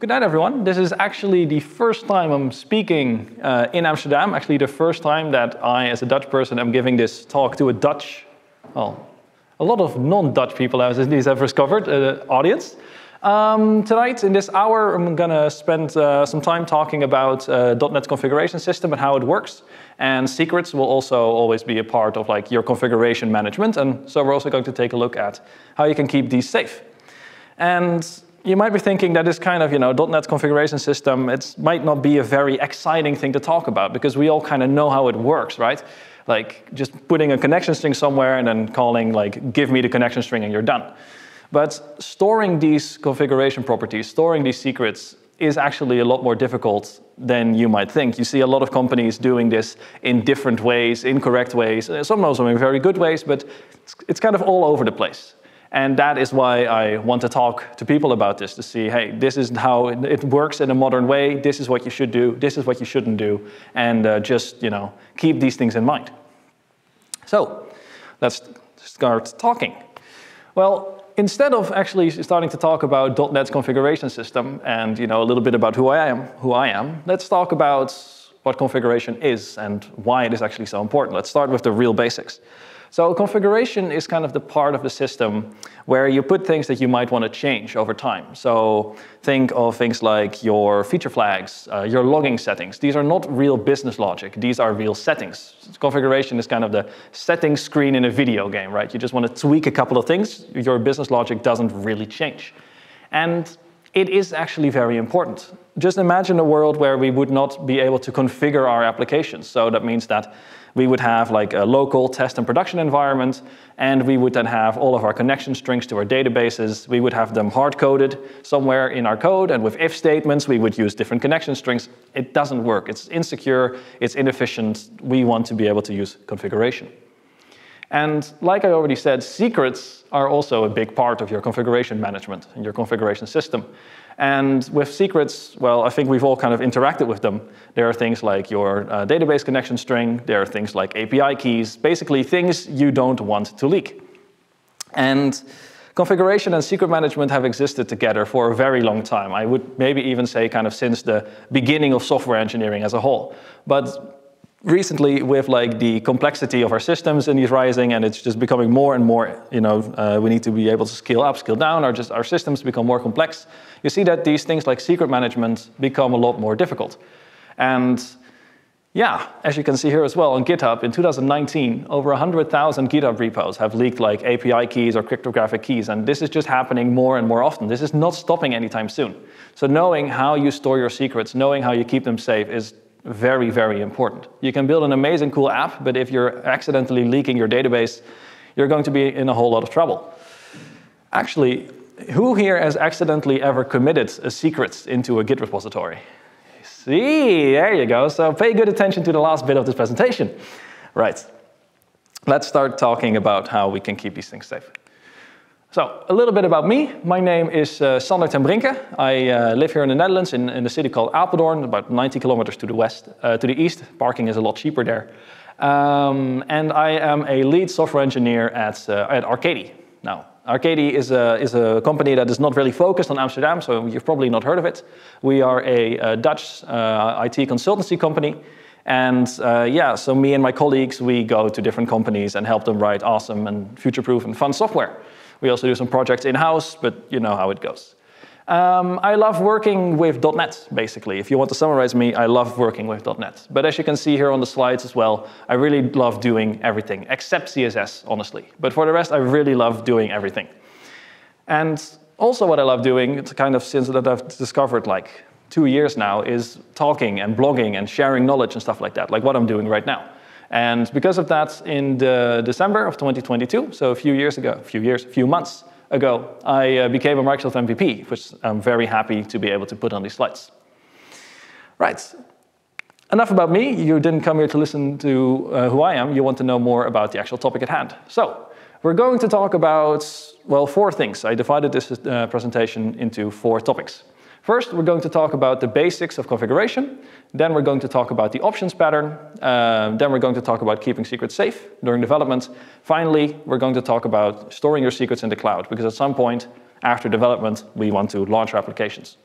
Good night, everyone. This is actually the first time I'm speaking uh, in Amsterdam. Actually, the first time that I, as a Dutch person, am giving this talk to a Dutch, well, a lot of non-Dutch people, as these have discovered, uh, audience. Um, tonight, in this hour, I'm going to spend uh, some time talking about uh, .NET configuration system and how it works. And secrets will also always be a part of like your configuration management. And so we're also going to take a look at how you can keep these safe. And you might be thinking that this kind of you know, .NET configuration system, it might not be a very exciting thing to talk about because we all kind of know how it works, right? Like just putting a connection string somewhere and then calling like, give me the connection string and you're done. But storing these configuration properties, storing these secrets is actually a lot more difficult than you might think. You see a lot of companies doing this in different ways, incorrect ways, some also in very good ways, but it's, it's kind of all over the place. And that is why I want to talk to people about this to see, hey, this is how it works in a modern way. This is what you should do. This is what you shouldn't do. And uh, just, you know, keep these things in mind. So let's start talking. Well, instead of actually starting to talk about .NET's configuration system and, you know, a little bit about who I am, who I am, let's talk about what configuration is and why it is actually so important. Let's start with the real basics. So configuration is kind of the part of the system where you put things that you might want to change over time. So think of things like your feature flags, uh, your logging settings. These are not real business logic. These are real settings. Configuration is kind of the settings screen in a video game, right? You just want to tweak a couple of things. Your business logic doesn't really change. And it is actually very important. Just imagine a world where we would not be able to configure our applications. So that means that we would have like a local test and production environment, and we would then have all of our connection strings to our databases. We would have them hard-coded somewhere in our code, and with if statements, we would use different connection strings. It doesn't work. It's insecure, it's inefficient. We want to be able to use configuration. And like I already said, secrets are also a big part of your configuration management and your configuration system. And with secrets, well, I think we've all kind of interacted with them. There are things like your uh, database connection string, there are things like API keys, basically things you don't want to leak. And configuration and secret management have existed together for a very long time. I would maybe even say kind of since the beginning of software engineering as a whole. But recently with like the complexity of our systems and these rising and it's just becoming more and more you know uh, we need to be able to scale up scale down or just our systems become more complex. You see that these things like secret management become a lot more difficult. And yeah as you can see here as well on github in 2019 over 100000 github repos have leaked like api keys or cryptographic keys and this is just happening more and more often. This is not stopping anytime soon. So knowing how you store your secrets knowing how you keep them safe is very, very important. You can build an amazing, cool app, but if you're accidentally leaking your database, you're going to be in a whole lot of trouble. Actually, who here has accidentally ever committed a secret into a Git repository? See, there you go. So pay good attention to the last bit of this presentation. Right. Let's start talking about how we can keep these things safe. So, a little bit about me. My name is uh, Sander ten Brinke. I uh, live here in the Netherlands in, in a city called Apeldoorn, about 90 kilometers to the west, uh, to the east. Parking is a lot cheaper there. Um, and I am a lead software engineer at, uh, at Arcady. Now, Arcady is a, is a company that is not really focused on Amsterdam, so you've probably not heard of it. We are a, a Dutch uh, IT consultancy company. And uh, yeah, so me and my colleagues, we go to different companies and help them write awesome and future-proof and fun software. We also do some projects in-house, but you know how it goes. Um, I love working with .NET, basically. If you want to summarize me, I love working with .NET. But as you can see here on the slides as well, I really love doing everything, except CSS, honestly. But for the rest, I really love doing everything. And also what I love doing, it's kind of since that I've discovered like two years now, is talking and blogging and sharing knowledge and stuff like that, like what I'm doing right now. And because of that, in the December of 2022, so a few years ago, a few years, a few months ago, I uh, became a Microsoft MVP, which I'm very happy to be able to put on these slides. Right. Enough about me. You didn't come here to listen to uh, who I am. You want to know more about the actual topic at hand. So, we're going to talk about, well, four things. I divided this uh, presentation into four topics. First, we're going to talk about the basics of configuration. Then we're going to talk about the options pattern. Uh, then we're going to talk about keeping secrets safe during development. Finally, we're going to talk about storing your secrets in the cloud, because at some point after development, we want to launch our applications.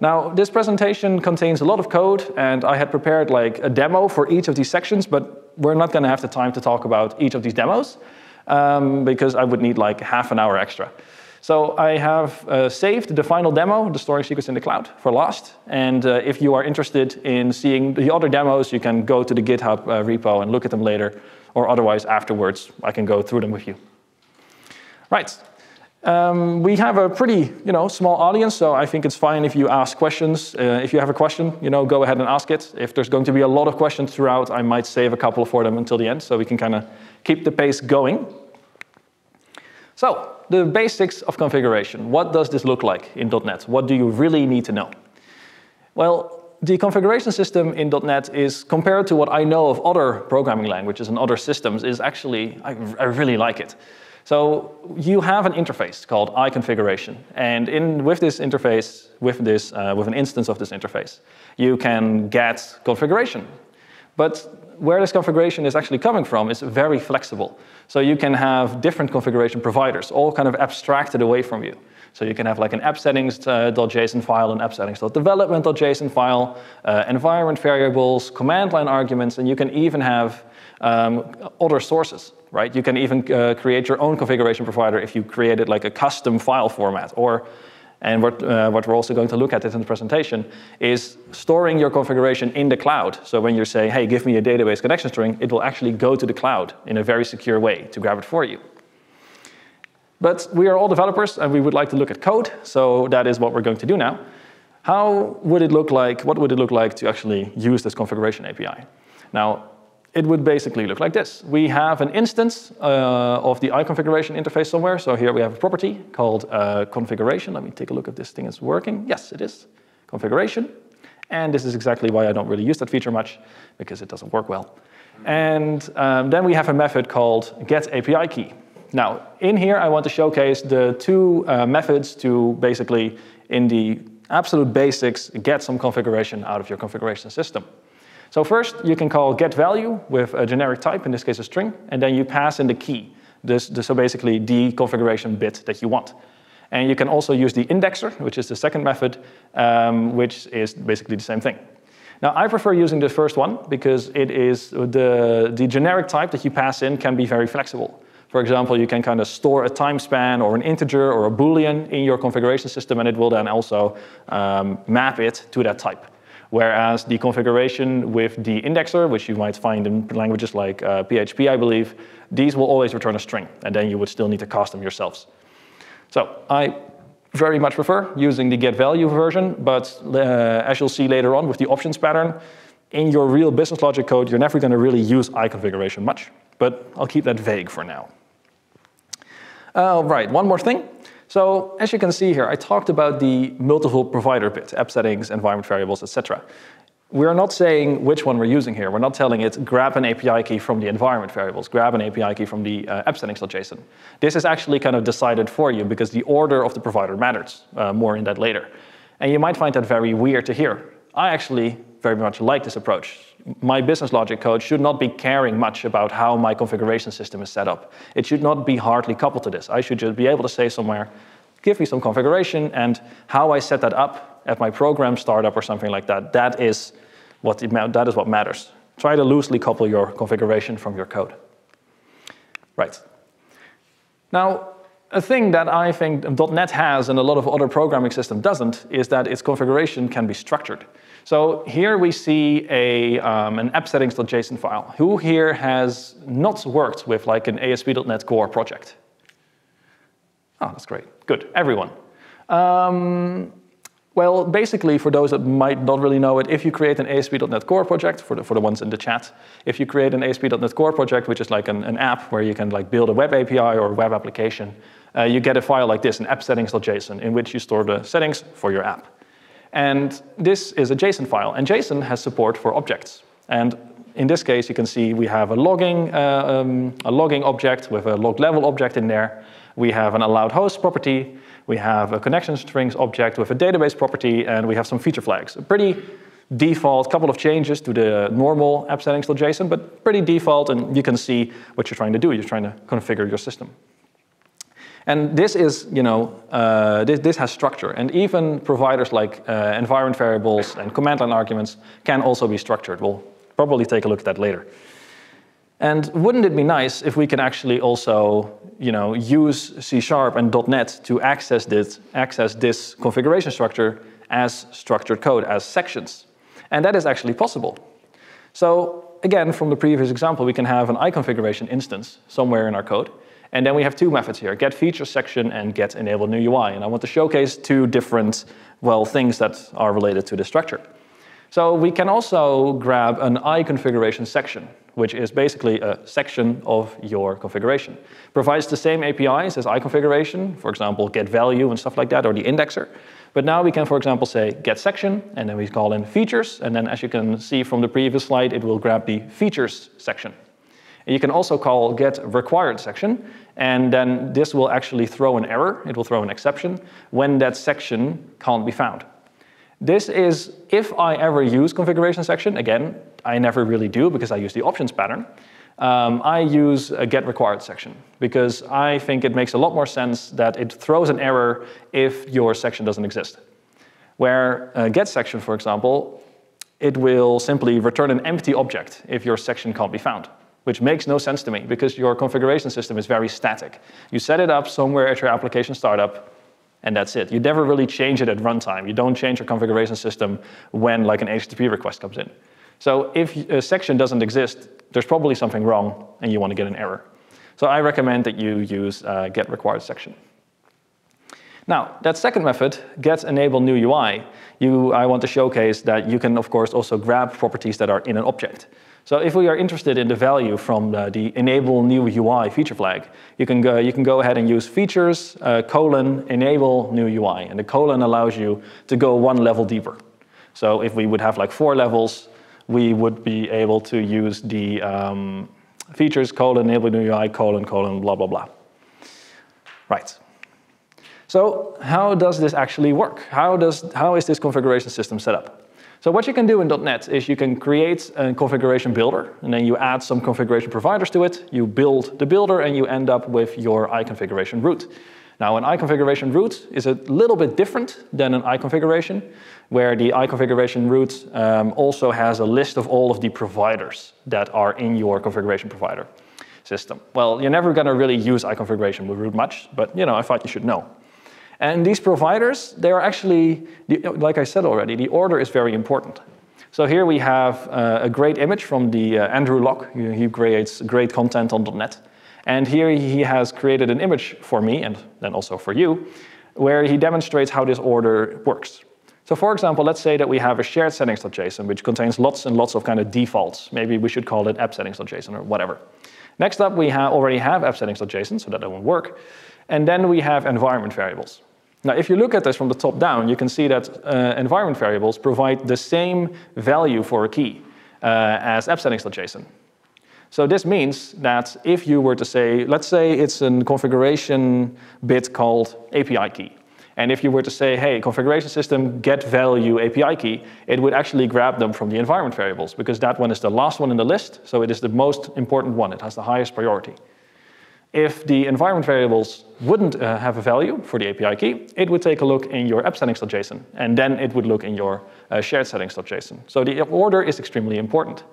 Now, this presentation contains a lot of code, and I had prepared like a demo for each of these sections, but we're not going to have the time to talk about each of these demos um, because I would need like half an hour extra. So I have uh, saved the final demo, the storing secrets in the cloud, for last. And uh, if you are interested in seeing the other demos, you can go to the GitHub uh, repo and look at them later, or otherwise afterwards, I can go through them with you. Right. Um, we have a pretty, you know, small audience, so I think it's fine if you ask questions. Uh, if you have a question, you know, go ahead and ask it. If there's going to be a lot of questions throughout, I might save a couple for them until the end, so we can kind of keep the pace going. So, the basics of configuration. What does this look like in .NET? What do you really need to know? Well, the configuration system in .NET is, compared to what I know of other programming languages and other systems, is actually, I, I really like it. So you have an interface called iConfiguration, and in, with this interface, with, this, uh, with an instance of this interface, you can get configuration. But where this configuration is actually coming from is very flexible. So you can have different configuration providers, all kind of abstracted away from you. So you can have like an app settings.json file, an app settings.development.json file, uh, environment variables, command line arguments, and you can even have um, other sources right? You can even uh, create your own configuration provider if you created like a custom file format. Or, and what, uh, what we're also going to look at in the presentation, is storing your configuration in the cloud. So when you say, hey, give me a database connection string, it will actually go to the cloud in a very secure way to grab it for you. But we are all developers and we would like to look at code, so that is what we're going to do now. How would it look like, what would it look like to actually use this configuration API? Now, it would basically look like this. We have an instance uh, of the iConfiguration interface somewhere. So here we have a property called uh, configuration. Let me take a look if this thing is working. Yes, it is. Configuration. And this is exactly why I don't really use that feature much, because it doesn't work well. And um, then we have a method called getAPIKey. Now, in here, I want to showcase the two uh, methods to basically, in the absolute basics, get some configuration out of your configuration system. So first, you can call get value with a generic type, in this case a string, and then you pass in the key, this, this, so basically the configuration bit that you want. And you can also use the indexer, which is the second method, um, which is basically the same thing. Now, I prefer using the first one because it is the, the generic type that you pass in can be very flexible. For example, you can kind of store a time span or an integer or a boolean in your configuration system, and it will then also um, map it to that type. Whereas the configuration with the indexer, which you might find in languages like uh, PHP, I believe, these will always return a string, and then you would still need to cast them yourselves. So I very much prefer using the get value version, but uh, as you'll see later on with the options pattern, in your real business logic code, you're never going to really use iConfiguration much. But I'll keep that vague for now. All right, one more thing. So as you can see here, I talked about the multiple provider bit, app settings, environment variables, etc. We're not saying which one we're using here. We're not telling it grab an API key from the environment variables, grab an API key from the uh, app settings.json. This is actually kind of decided for you because the order of the provider matters. Uh, more in that later. And you might find that very weird to hear. I actually very much like this approach. My business logic code should not be caring much about how my configuration system is set up. It should not be hardly coupled to this. I should just be able to say somewhere, give me some configuration, and how I set that up at my program startup or something like that, that is what, that is what matters. Try to loosely couple your configuration from your code. Right. Now, a thing that I think .NET has and a lot of other programming system doesn't is that its configuration can be structured. So here we see a, um, an app settings.json file. Who here has not worked with like an ASP.NET Core project? Oh, that's great. Good. Everyone. Um, well, basically, for those that might not really know it, if you create an ASP.NET Core project, for the, for the ones in the chat, if you create an ASP.NET Core project, which is like an, an app where you can like build a web API or a web application, uh, you get a file like this, an app settings.json, in which you store the settings for your app. And this is a JSON file, and JSON has support for objects. And in this case, you can see we have a logging, uh, um, a logging object with a log level object in there. We have an allowed host property. We have a connection strings object with a database property, and we have some feature flags. A pretty default, couple of changes to the normal app settings.json, but pretty default, and you can see what you're trying to do. You're trying to configure your system. And this is, you know, uh, this, this has structure. And even providers like uh, environment variables and command line arguments can also be structured. We'll probably take a look at that later. And wouldn't it be nice if we can actually also, you know, use C Sharp and .NET to access this, access this configuration structure as structured code, as sections? And that is actually possible. So again, from the previous example, we can have an iConfiguration instance somewhere in our code. And then we have two methods here, get feature section and get enable new UI. And I want to showcase two different, well, things that are related to the structure. So we can also grab an iConfiguration section, which is basically a section of your configuration. Provides the same APIs as iConfiguration, for example, get value and stuff like that, or the indexer. But now we can, for example, say get section, and then we call in features, and then as you can see from the previous slide, it will grab the features section. You can also call get required section, and then this will actually throw an error, it will throw an exception, when that section can't be found. This is if I ever use configuration section, again, I never really do because I use the options pattern. Um, I use a get required section because I think it makes a lot more sense that it throws an error if your section doesn't exist. Where a get section, for example, it will simply return an empty object if your section can't be found, which makes no sense to me because your configuration system is very static. You set it up somewhere at your application startup, and that's it. You never really change it at runtime. You don't change your configuration system when like an HTTP request comes in. So if a section doesn't exist, there's probably something wrong and you want to get an error. So I recommend that you use uh, get required section. Now, that second method, get enable new UI, you, I want to showcase that you can, of course, also grab properties that are in an object. So if we are interested in the value from the, enable new UI feature flag, you can go, you can go ahead and use features uh, colon enable new UI. And the colon allows you to go one level deeper. So if we would have like four levels, we would be able to use the um, features colon enable new UI colon colon blah blah blah. Right. So how does this actually work? How, does, how is this configuration system set up? So what you can do in .NET is you can create a configuration builder, and then you add some configuration providers to it, you build the builder, and you end up with your iConfiguration root. Now, an iConfiguration root is a little bit different than an iConfiguration, where the iConfiguration root um, also has a list of all of the providers that are in your configuration provider system. Well, you're never going to really use iConfiguration root much, but you know, I thought you should know. And these providers, they are actually, like I said already, the order is very important. So here we have uh, a great image from the uh, Andrew Lock. He creates great content on .NET. And here he has created an image for me, and then also for you, where he demonstrates how this order works. So for example, let's say that we have a shared settings.json, which contains lots and lots of kind of defaults. Maybe we should call it app settings.json or whatever. Next up, we ha already have app settings.json, so that it won't work. And then we have environment variables. Now, if you look at this from the top down, you can see that uh, environment variables provide the same value for a key uh, as appsettings.json. So this means that if you were to say, let's say it's a configuration bit called API key. And if you were to say, hey, configuration system get value API key, it would actually grab them from the environment variables because that one is the last one in the list, so it is the most important one. It has the highest priority. If the environment variables wouldn't uh, have a value for the API key, it would take a look in your app settings.json, and then it would look in your uh, shared settings.json. So the order is extremely important.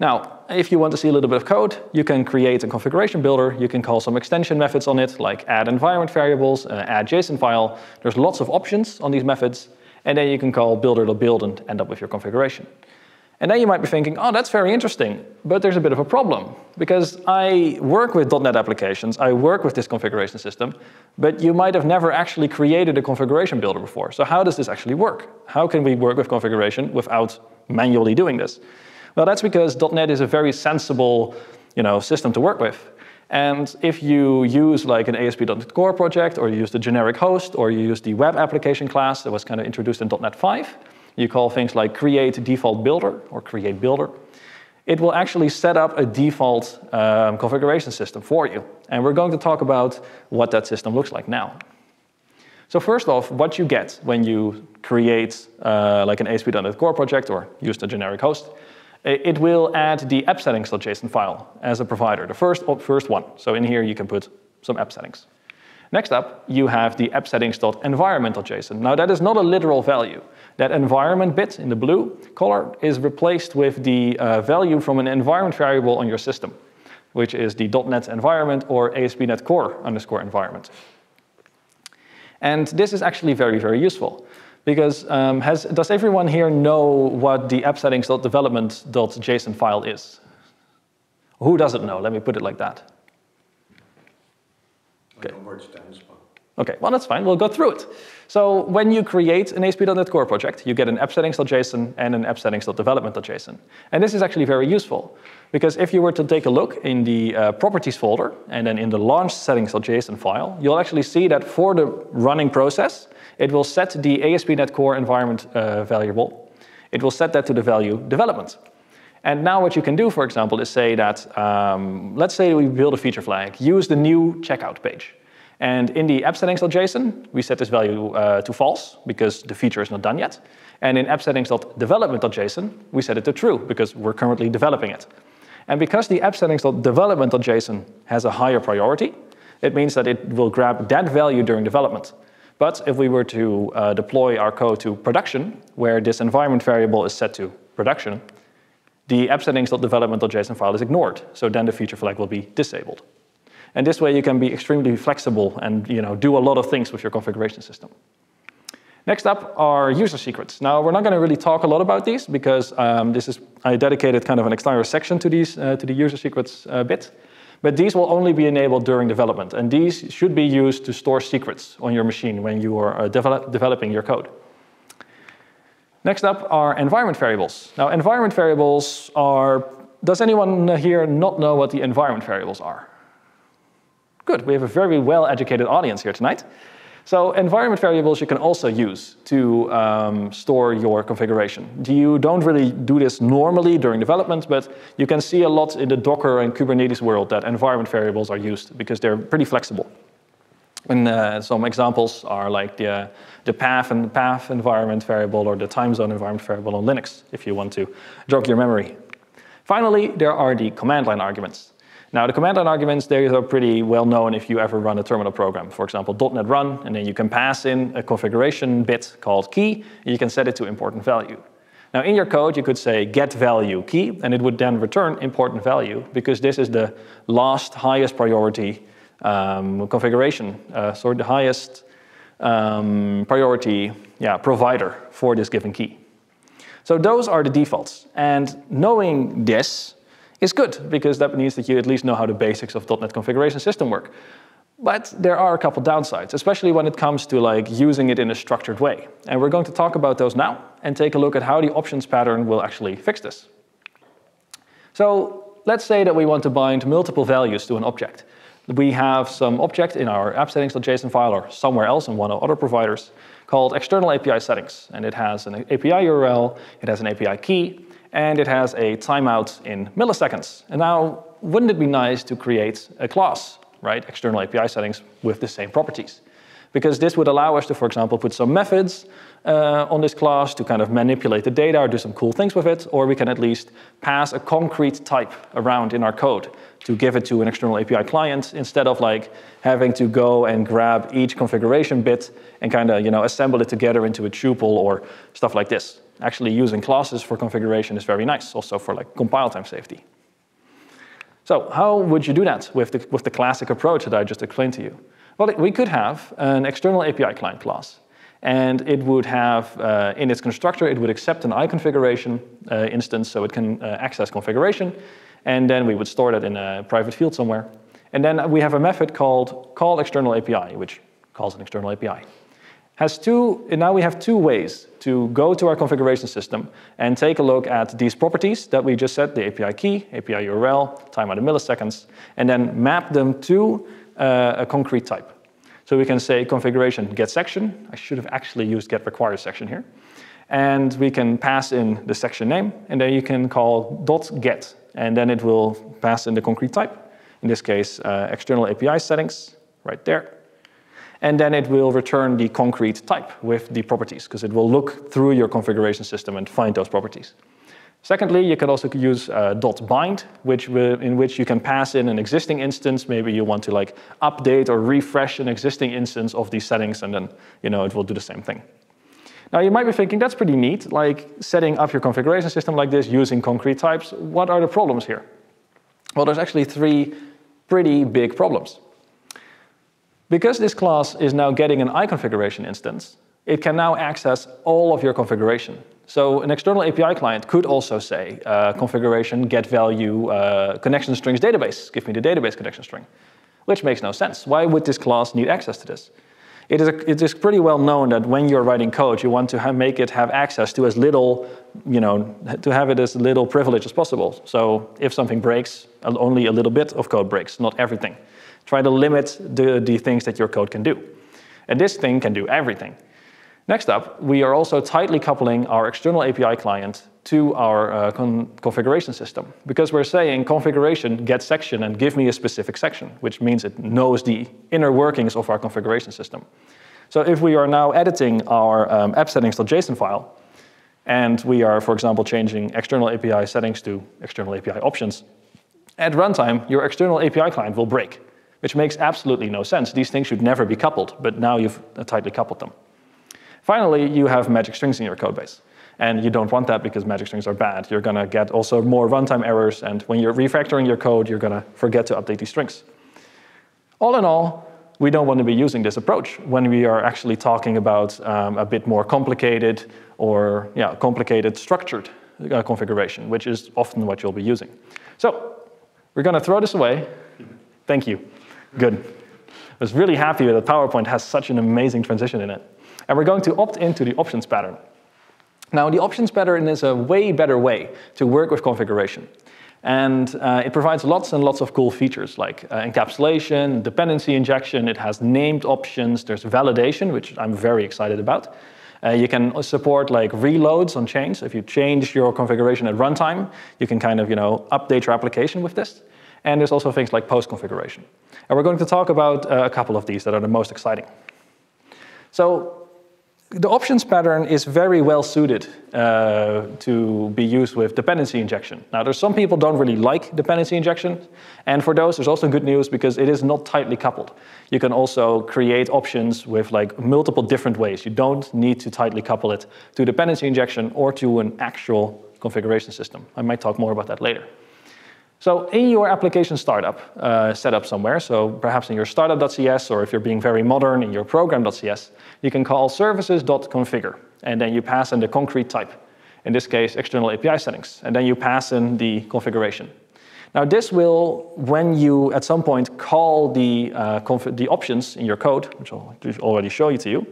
Now, if you want to see a little bit of code, you can create a configuration builder. You can call some extension methods on it, like add environment variables, uh, add JSON file. There's lots of options on these methods. And then you can call builder.build and end up with your configuration. And then you might be thinking, oh, that's very interesting, but there's a bit of a problem. Because I work with .NET applications, I work with this configuration system, but you might have never actually created a configuration builder before. So how does this actually work? How can we work with configuration without manually doing this? Well, that's because .NET is a very sensible you know, system to work with. And if you use like an ASP.NET Core project, or you use the generic host, or you use the web application class that was kind of introduced in .NET 5, you call things like create default builder or create builder. It will actually set up a default um, configuration system for you. And we're going to talk about what that system looks like now. So first off, what you get when you create uh, like an ASP.NET Core project or use the generic host, it will add the app settings.json file as a provider, the first, first one. So in here you can put some app settings. Next up, you have the app settings.environment.json. Now that is not a literal value. That environment bit in the blue color is replaced with the uh, value from an environment variable on your system, which is the .NET environment or ASP.NET Core underscore environment. And this is actually very, very useful because um, has, does everyone here know what the app settings.development.json file is? Who doesn't know? Let me put it like that. Okay. Okay, well, that's fine. We'll go through it. So when you create an ASP.NET Core project, you get an app settings.json and an app settings.development.json. And this is actually very useful because if you were to take a look in the uh, properties folder and then in the launch settings.json file, you'll actually see that for the running process, it will set the ASP.NET Core environment uh, variable. It will set that to the value development. And now what you can do, for example, is say that, um, let's say we build a feature flag, use the new checkout page. And in the app settings.json, we set this value uh, to false because the feature is not done yet. And in app settings.development.json, we set it to true because we're currently developing it. And because the app settings.development.json has a higher priority, it means that it will grab that value during development. But if we were to uh, deploy our code to production, where this environment variable is set to production, the app settings.development.json file is ignored. So then the feature flag will be disabled. And this way you can be extremely flexible and you know, do a lot of things with your configuration system. Next up are user secrets. Now, we're not going to really talk a lot about these because um, this is, I dedicated kind of an entire section to, these, uh, to the user secrets uh, bit. But these will only be enabled during development. And these should be used to store secrets on your machine when you are uh, develop, developing your code. Next up are environment variables. Now, environment variables are, does anyone here not know what the environment variables are? Good, we have a very well-educated audience here tonight. So environment variables you can also use to um, store your configuration. You don't really do this normally during development, but you can see a lot in the Docker and Kubernetes world that environment variables are used because they're pretty flexible. And uh, some examples are like the, the path and the path environment variable or the time zone environment variable on Linux, if you want to jog your memory. Finally, there are the command line arguments. Now, the command line arguments, they are pretty well known if you ever run a terminal program. For example, .NET run, and then you can pass in a configuration bit called key, and you can set it to important value. Now, in your code, you could say get value key, and it would then return important value, because this is the last highest priority um, configuration, uh, so the highest um, priority yeah, provider for this given key. So those are the defaults. And knowing this, is good because that means that you at least know how the basics of .NET configuration system work. But there are a couple downsides, especially when it comes to like using it in a structured way. And we're going to talk about those now and take a look at how the options pattern will actually fix this. So let's say that we want to bind multiple values to an object. We have some object in our app settings.json file or somewhere else in one of other providers called external API settings. And it has an API URL, it has an API key, and it has a timeout in milliseconds. And now, wouldn't it be nice to create a class, right? External API settings with the same properties. Because this would allow us to, for example, put some methods uh, on this class to kind of manipulate the data or do some cool things with it, or we can at least pass a concrete type around in our code to give it to an external API client instead of like having to go and grab each configuration bit and kind of you know assemble it together into a tuple or stuff like this actually using classes for configuration is very nice, also for like compile time safety. So how would you do that with the, with the classic approach that I just explained to you? Well, we could have an external API client class. And it would have, uh, in its constructor, it would accept an iConfiguration uh, instance so it can uh, access configuration. And then we would store that in a private field somewhere. And then we have a method called call external API, which calls an external API has two, now we have two ways to go to our configuration system and take a look at these properties that we just set, the API key, API URL, time out of milliseconds, and then map them to uh, a concrete type. So we can say configuration get section. I should have actually used get required section here. And we can pass in the section name, and then you can call dot get, and then it will pass in the concrete type. In this case, uh, external API settings, right there and then it will return the concrete type with the properties, because it will look through your configuration system and find those properties. Secondly, you can also use uh, .bind, which in which you can pass in an existing instance. Maybe you want to like update or refresh an existing instance of these settings, and then you know it will do the same thing. Now you might be thinking that's pretty neat, like setting up your configuration system like this using concrete types. What are the problems here? Well, there's actually three pretty big problems. Because this class is now getting an iConfiguration instance, it can now access all of your configuration. So an external API client could also say, uh, configuration get value uh, connection strings database, give me the database connection string, which makes no sense. Why would this class need access to this? It is, a, it is pretty well known that when you're writing code, you want to make it have access to as little, you know, to have it as little privilege as possible. So if something breaks, only a little bit of code breaks, not everything. Try to limit the, the things that your code can do. And this thing can do everything. Next up, we are also tightly coupling our external API client to our uh, con configuration system because we're saying configuration get section and give me a specific section, which means it knows the inner workings of our configuration system. So if we are now editing our um, app settings.json file, and we are, for example, changing external API settings to external API options, at runtime, your external API client will break, which makes absolutely no sense. These things should never be coupled, but now you've tightly coupled them. Finally, you have magic strings in your code base. And you don't want that because magic strings are bad. You're going to get also more runtime errors. And when you're refactoring your code, you're going to forget to update these strings. All in all, we don't want to be using this approach when we are actually talking about um, a bit more complicated or yeah, complicated structured uh, configuration, which is often what you'll be using. So we're going to throw this away. Thank you. Good. I was really happy that PowerPoint has such an amazing transition in it. And we're going to opt into the options pattern. Now, the options pattern is a way better way to work with configuration. And uh, it provides lots and lots of cool features like uh, encapsulation, dependency injection, it has named options, there's validation, which I'm very excited about. Uh, you can support like reloads on chains. If you change your configuration at runtime, you can kind of you know update your application with this. And there's also things like post configuration. And we're going to talk about uh, a couple of these that are the most exciting. So the options pattern is very well suited uh, to be used with dependency injection. Now, there's some people don't really like dependency injection, and for those, there's also good news because it is not tightly coupled. You can also create options with like multiple different ways. You don't need to tightly couple it to dependency injection or to an actual configuration system. I might talk more about that later. So in your application startup uh, setup somewhere, so perhaps in your startup.cs, or if you're being very modern in your program.cs, you can call services.configure, and then you pass in the concrete type, in this case, external API settings, and then you pass in the configuration. Now this will, when you at some point call the, uh, the options in your code, which I'll already show you to you,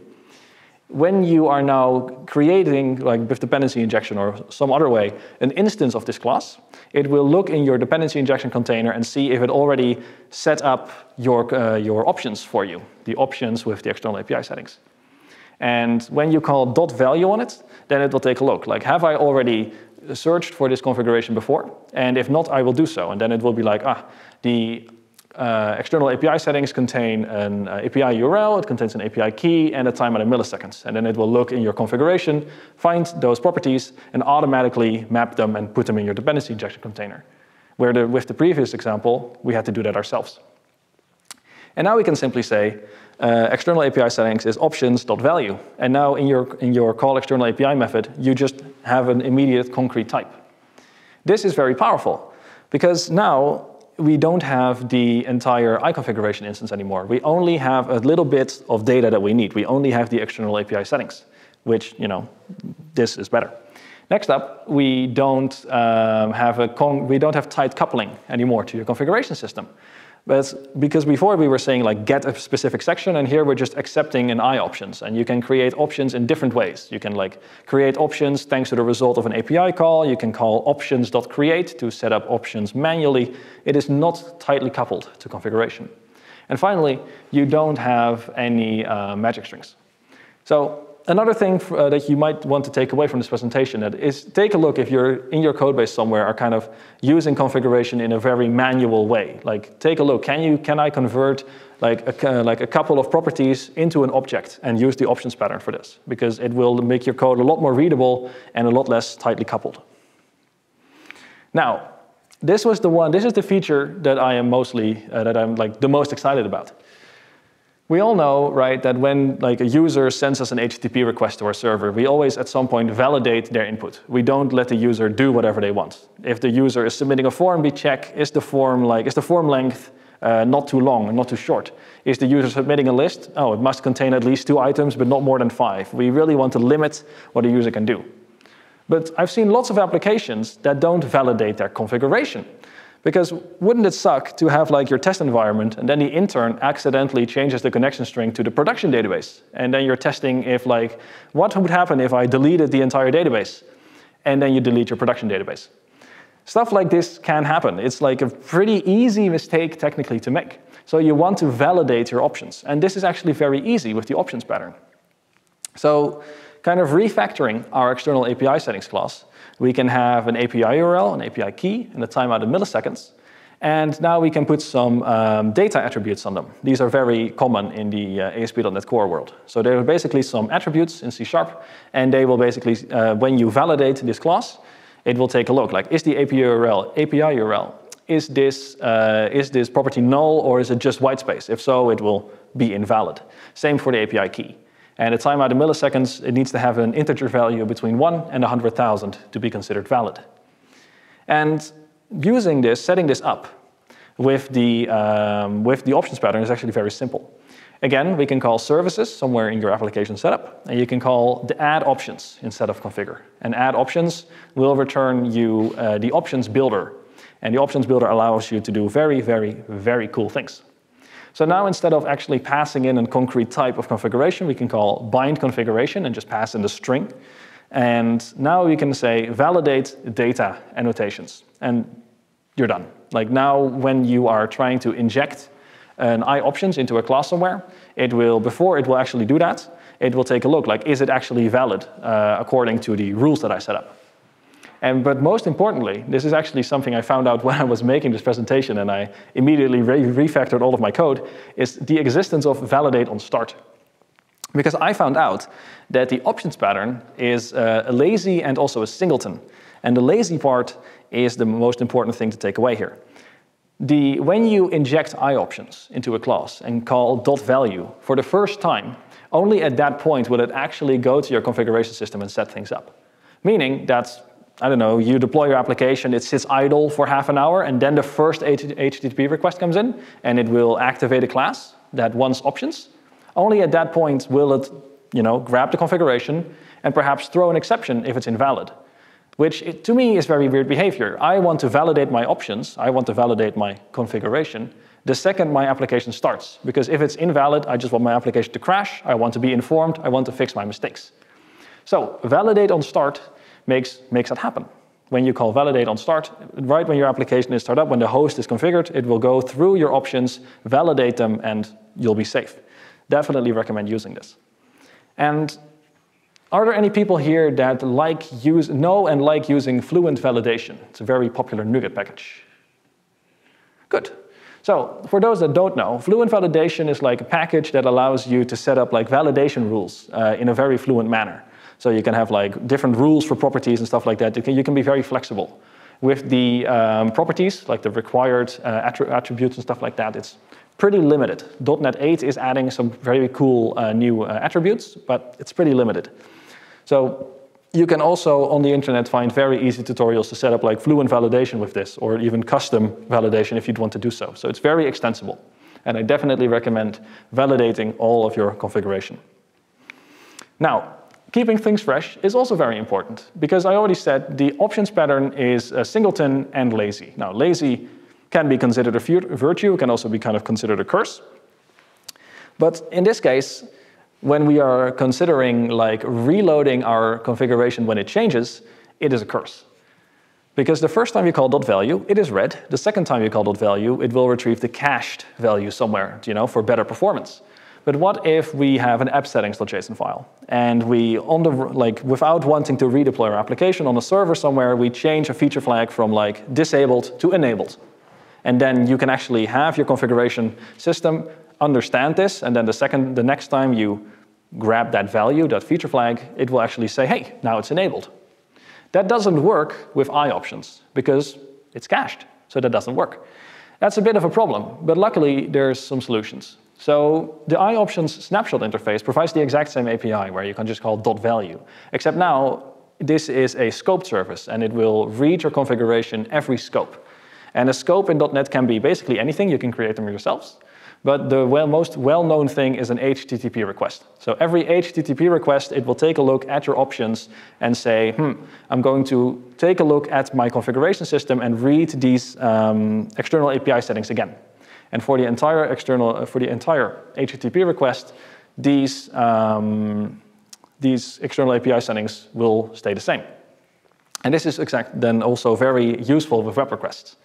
when you are now creating, like with dependency injection or some other way, an instance of this class, it will look in your dependency injection container and see if it already set up your, uh, your options for you, the options with the external API settings. And when you call dot value on it, then it will take a look. Like, have I already searched for this configuration before? And if not, I will do so. And then it will be like, ah, the uh, external API settings contain an uh, API URL, it contains an API key, and a timeout in milliseconds. And then it will look in your configuration, find those properties, and automatically map them and put them in your dependency injection container. Where the, with the previous example, we had to do that ourselves. And now we can simply say, uh, external API settings is options.value. And now in your, in your call external API method, you just have an immediate concrete type. This is very powerful because now we don't have the entire iConfiguration instance anymore. We only have a little bit of data that we need. We only have the external API settings, which, you know, this is better. Next up, we don't um, have a we don't have tight coupling anymore to your configuration system. But because before we were saying like get a specific section, and here we're just accepting an I options, and you can create options in different ways. You can like create options thanks to the result of an API call. You can call options.create to set up options manually. It is not tightly coupled to configuration. And finally, you don't have any uh, magic strings. So another thing uh, that you might want to take away from this presentation is take a look if you're in your code base somewhere are kind of using configuration in a very manual way. Like take a look, can, you, can I convert like a, uh, like a couple of properties into an object and use the options pattern for this? Because it will make your code a lot more readable and a lot less tightly coupled. Now, this was the one, this is the feature that I am mostly, uh, that I'm like the most excited about. We all know, right, that when like a user sends us an HTTP request to our server, we always at some point validate their input. We don't let the user do whatever they want. If the user is submitting a form, we check is the form like is the form length uh, not too long and not too short. Is the user submitting a list? Oh, it must contain at least two items, but not more than five. We really want to limit what a user can do. But I've seen lots of applications that don't validate their configuration. Because wouldn't it suck to have like your test environment and then the intern accidentally changes the connection string to the production database? And then you're testing if like, what would happen if I deleted the entire database? And then you delete your production database. Stuff like this can happen. It's like a pretty easy mistake technically to make. So you want to validate your options. And this is actually very easy with the options pattern. So kind of refactoring our external API settings class we can have an API URL, an API key, and a timeout in milliseconds. And now we can put some um, data attributes on them. These are very common in the uh, ASP.NET Core world. So there are basically some attributes in C Sharp, and they will basically, uh, when you validate this class, it will take a look, like is the API URL, API URL, is this, uh, is this property null or is it just white space? If so, it will be invalid. Same for the API key. And a timeout in milliseconds, it needs to have an integer value between 1 and 100,000 to be considered valid. And using this, setting this up with the, um, with the options pattern is actually very simple. Again, we can call services somewhere in your application setup, and you can call the add options instead of configure. And add options will return you uh, the options builder. And the options builder allows you to do very, very, very cool things. So now instead of actually passing in a concrete type of configuration, we can call bind configuration and just pass in the string. And now we can say validate data annotations. And you're done. Like now when you are trying to inject an I options into a class somewhere, it will, before it will actually do that, it will take a look like, is it actually valid uh, according to the rules that I set up? And, but most importantly, this is actually something I found out when I was making this presentation and I immediately re refactored all of my code, is the existence of validate on start. Because I found out that the options pattern is uh, a lazy and also a singleton. And the lazy part is the most important thing to take away here. The, when you inject iOptions into a class and call dot .value for the first time, only at that point will it actually go to your configuration system and set things up. Meaning that I don't know, you deploy your application, it sits idle for half an hour, and then the first HTTP request comes in, and it will activate a class that wants options. Only at that point will it you know, grab the configuration and perhaps throw an exception if it's invalid, which to me is very weird behavior. I want to validate my options, I want to validate my configuration, the second my application starts. Because if it's invalid, I just want my application to crash, I want to be informed, I want to fix my mistakes. So validate on start makes, makes that happen. When you call validate on start, right when your application is started up, when the host is configured, it will go through your options, validate them, and you'll be safe. Definitely recommend using this. And are there any people here that like use, know and like using Fluent Validation? It's a very popular NuGet package. Good. So for those that don't know, Fluent Validation is like a package that allows you to set up like validation rules uh, in a very fluent manner. So you can have like different rules for properties and stuff like that. You can, you can be very flexible. With the um, properties, like the required uh, attributes and stuff like that, it's pretty limited. .NET 8 is adding some very cool uh, new uh, attributes, but it's pretty limited. So you can also on the internet find very easy tutorials to set up like fluent validation with this, or even custom validation if you'd want to do so. So it's very extensible. And I definitely recommend validating all of your configuration. Now, keeping things fresh is also very important because I already said the options pattern is a singleton and lazy. Now, lazy can be considered a virtue, can also be kind of considered a curse. But in this case, when we are considering like reloading our configuration when it changes, it is a curse. Because the first time you call dot .value, it is read. The second time you call dot .value, it will retrieve the cached value somewhere, you know, for better performance. But what if we have an app settings.json file and we, on the, like, without wanting to redeploy our application on a server somewhere, we change a feature flag from like disabled to enabled. And then you can actually have your configuration system understand this, and then the second, the next time you grab that value, that feature flag, it will actually say, hey, now it's enabled. That doesn't work with I options because it's cached, so that doesn't work. That's a bit of a problem, but luckily there's some solutions. So the iOptions snapshot interface provides the exact same API where you can just call dot .value, except now this is a scoped service and it will read your configuration every scope. And a scope in .NET can be basically anything, you can create them yourselves. But the well, most well-known thing is an HTTP request. So every HTTP request, it will take a look at your options and say, hmm, I'm going to take a look at my configuration system and read these um, external API settings again. And for the entire external, uh, for the entire HTTP request, these, um, these external API settings will stay the same. And this is exact, then also very useful with web requests.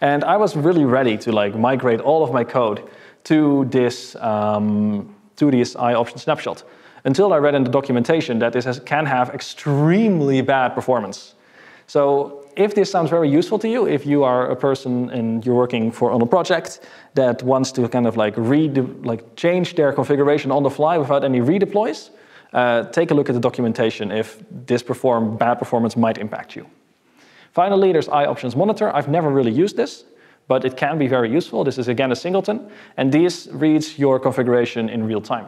And I was really ready to like migrate all of my code to this, um, to this iOption snapshot until I read in the documentation that this has, can have extremely bad performance. So if this sounds very useful to you, if you are a person and you're working for on a project that wants to kind of like read, like change their configuration on the fly without any redeploys, uh, take a look at the documentation if this perform, bad performance might impact you. Finally, there's iOptions Monitor. I've never really used this, but it can be very useful. This is again a singleton, and this reads your configuration in real time.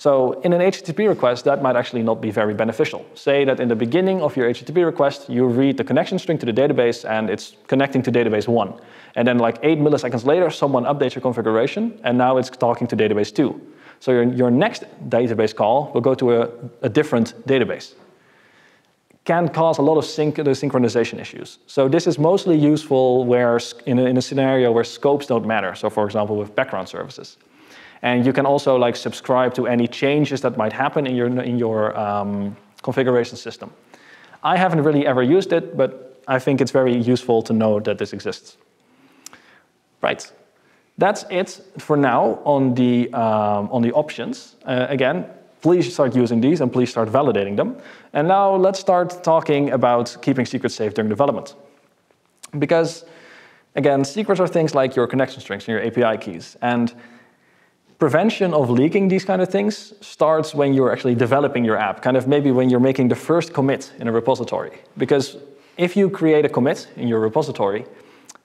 So in an HTTP request, that might actually not be very beneficial. Say that in the beginning of your HTTP request, you read the connection string to the database and it's connecting to database one. And then like eight milliseconds later, someone updates your configuration and now it's talking to database two. So your, your next database call will go to a, a different database. Can cause a lot of synch synchronization issues. So this is mostly useful where in a, in a scenario where scopes don't matter. So for example, with background services. And you can also like subscribe to any changes that might happen in your, in your um, configuration system. I haven't really ever used it, but I think it's very useful to know that this exists. Right. That's it for now on the, um, on the options. Uh, again, please start using these and please start validating them. And now let's start talking about keeping secrets safe during development. Because, again, secrets are things like your connection strings and your API keys. And prevention of leaking these kind of things starts when you're actually developing your app, kind of maybe when you're making the first commit in a repository. Because if you create a commit in your repository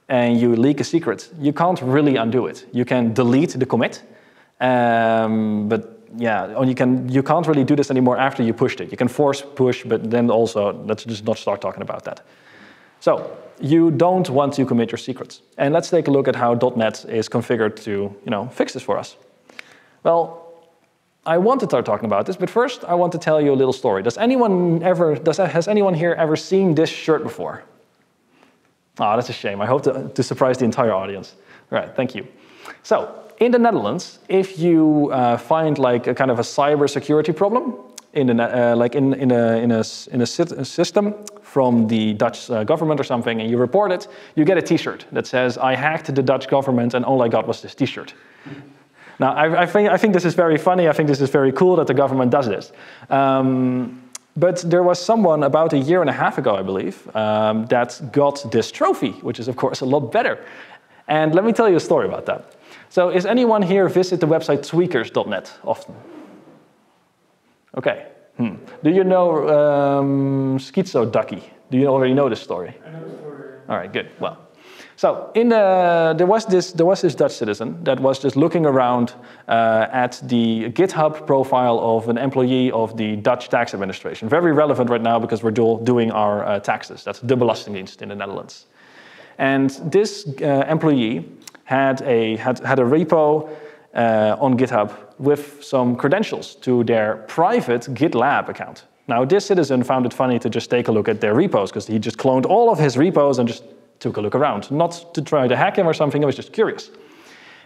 and you leak a secret, you can't really undo it. You can delete the commit, um, but yeah, you, can, you can't really do this anymore after you pushed it. You can force push, but then also, let's just not start talking about that. So you don't want to commit your secrets. And let's take a look at how .NET is configured to you know, fix this for us. Well, I want to start talking about this, but first I want to tell you a little story. Does anyone ever, does, has anyone here ever seen this shirt before? Ah, oh, that's a shame. I hope to, to surprise the entire audience. All right, thank you. So, in the Netherlands, if you uh, find like a kind of a cyber security problem, in the, uh, like in, in, a, in, a, in a, system from the Dutch uh, government or something, and you report it, you get a T-shirt that says, "I hacked the Dutch government, and all I got was this T-shirt." Now, I, I, think, I think this is very funny. I think this is very cool that the government does this. Um, but there was someone about a year and a half ago, I believe, um, that got this trophy, which is, of course, a lot better. And let me tell you a story about that. So, is anyone here visit the website tweakers.net often? Okay. Hmm. Do you know um, Schizo Ducky? Do you already know this story? I know the story. All right, good. Well, so in the, there, was this, there was this Dutch citizen that was just looking around uh, at the GitHub profile of an employee of the Dutch tax administration. Very relevant right now because we're do, doing our uh, taxes. That's the Belastingdienst in the Netherlands. And this uh, employee had a, had, had a repo uh, on GitHub with some credentials to their private GitLab account. Now, this citizen found it funny to just take a look at their repos because he just cloned all of his repos and just took a look around. Not to try to hack him or something, I was just curious.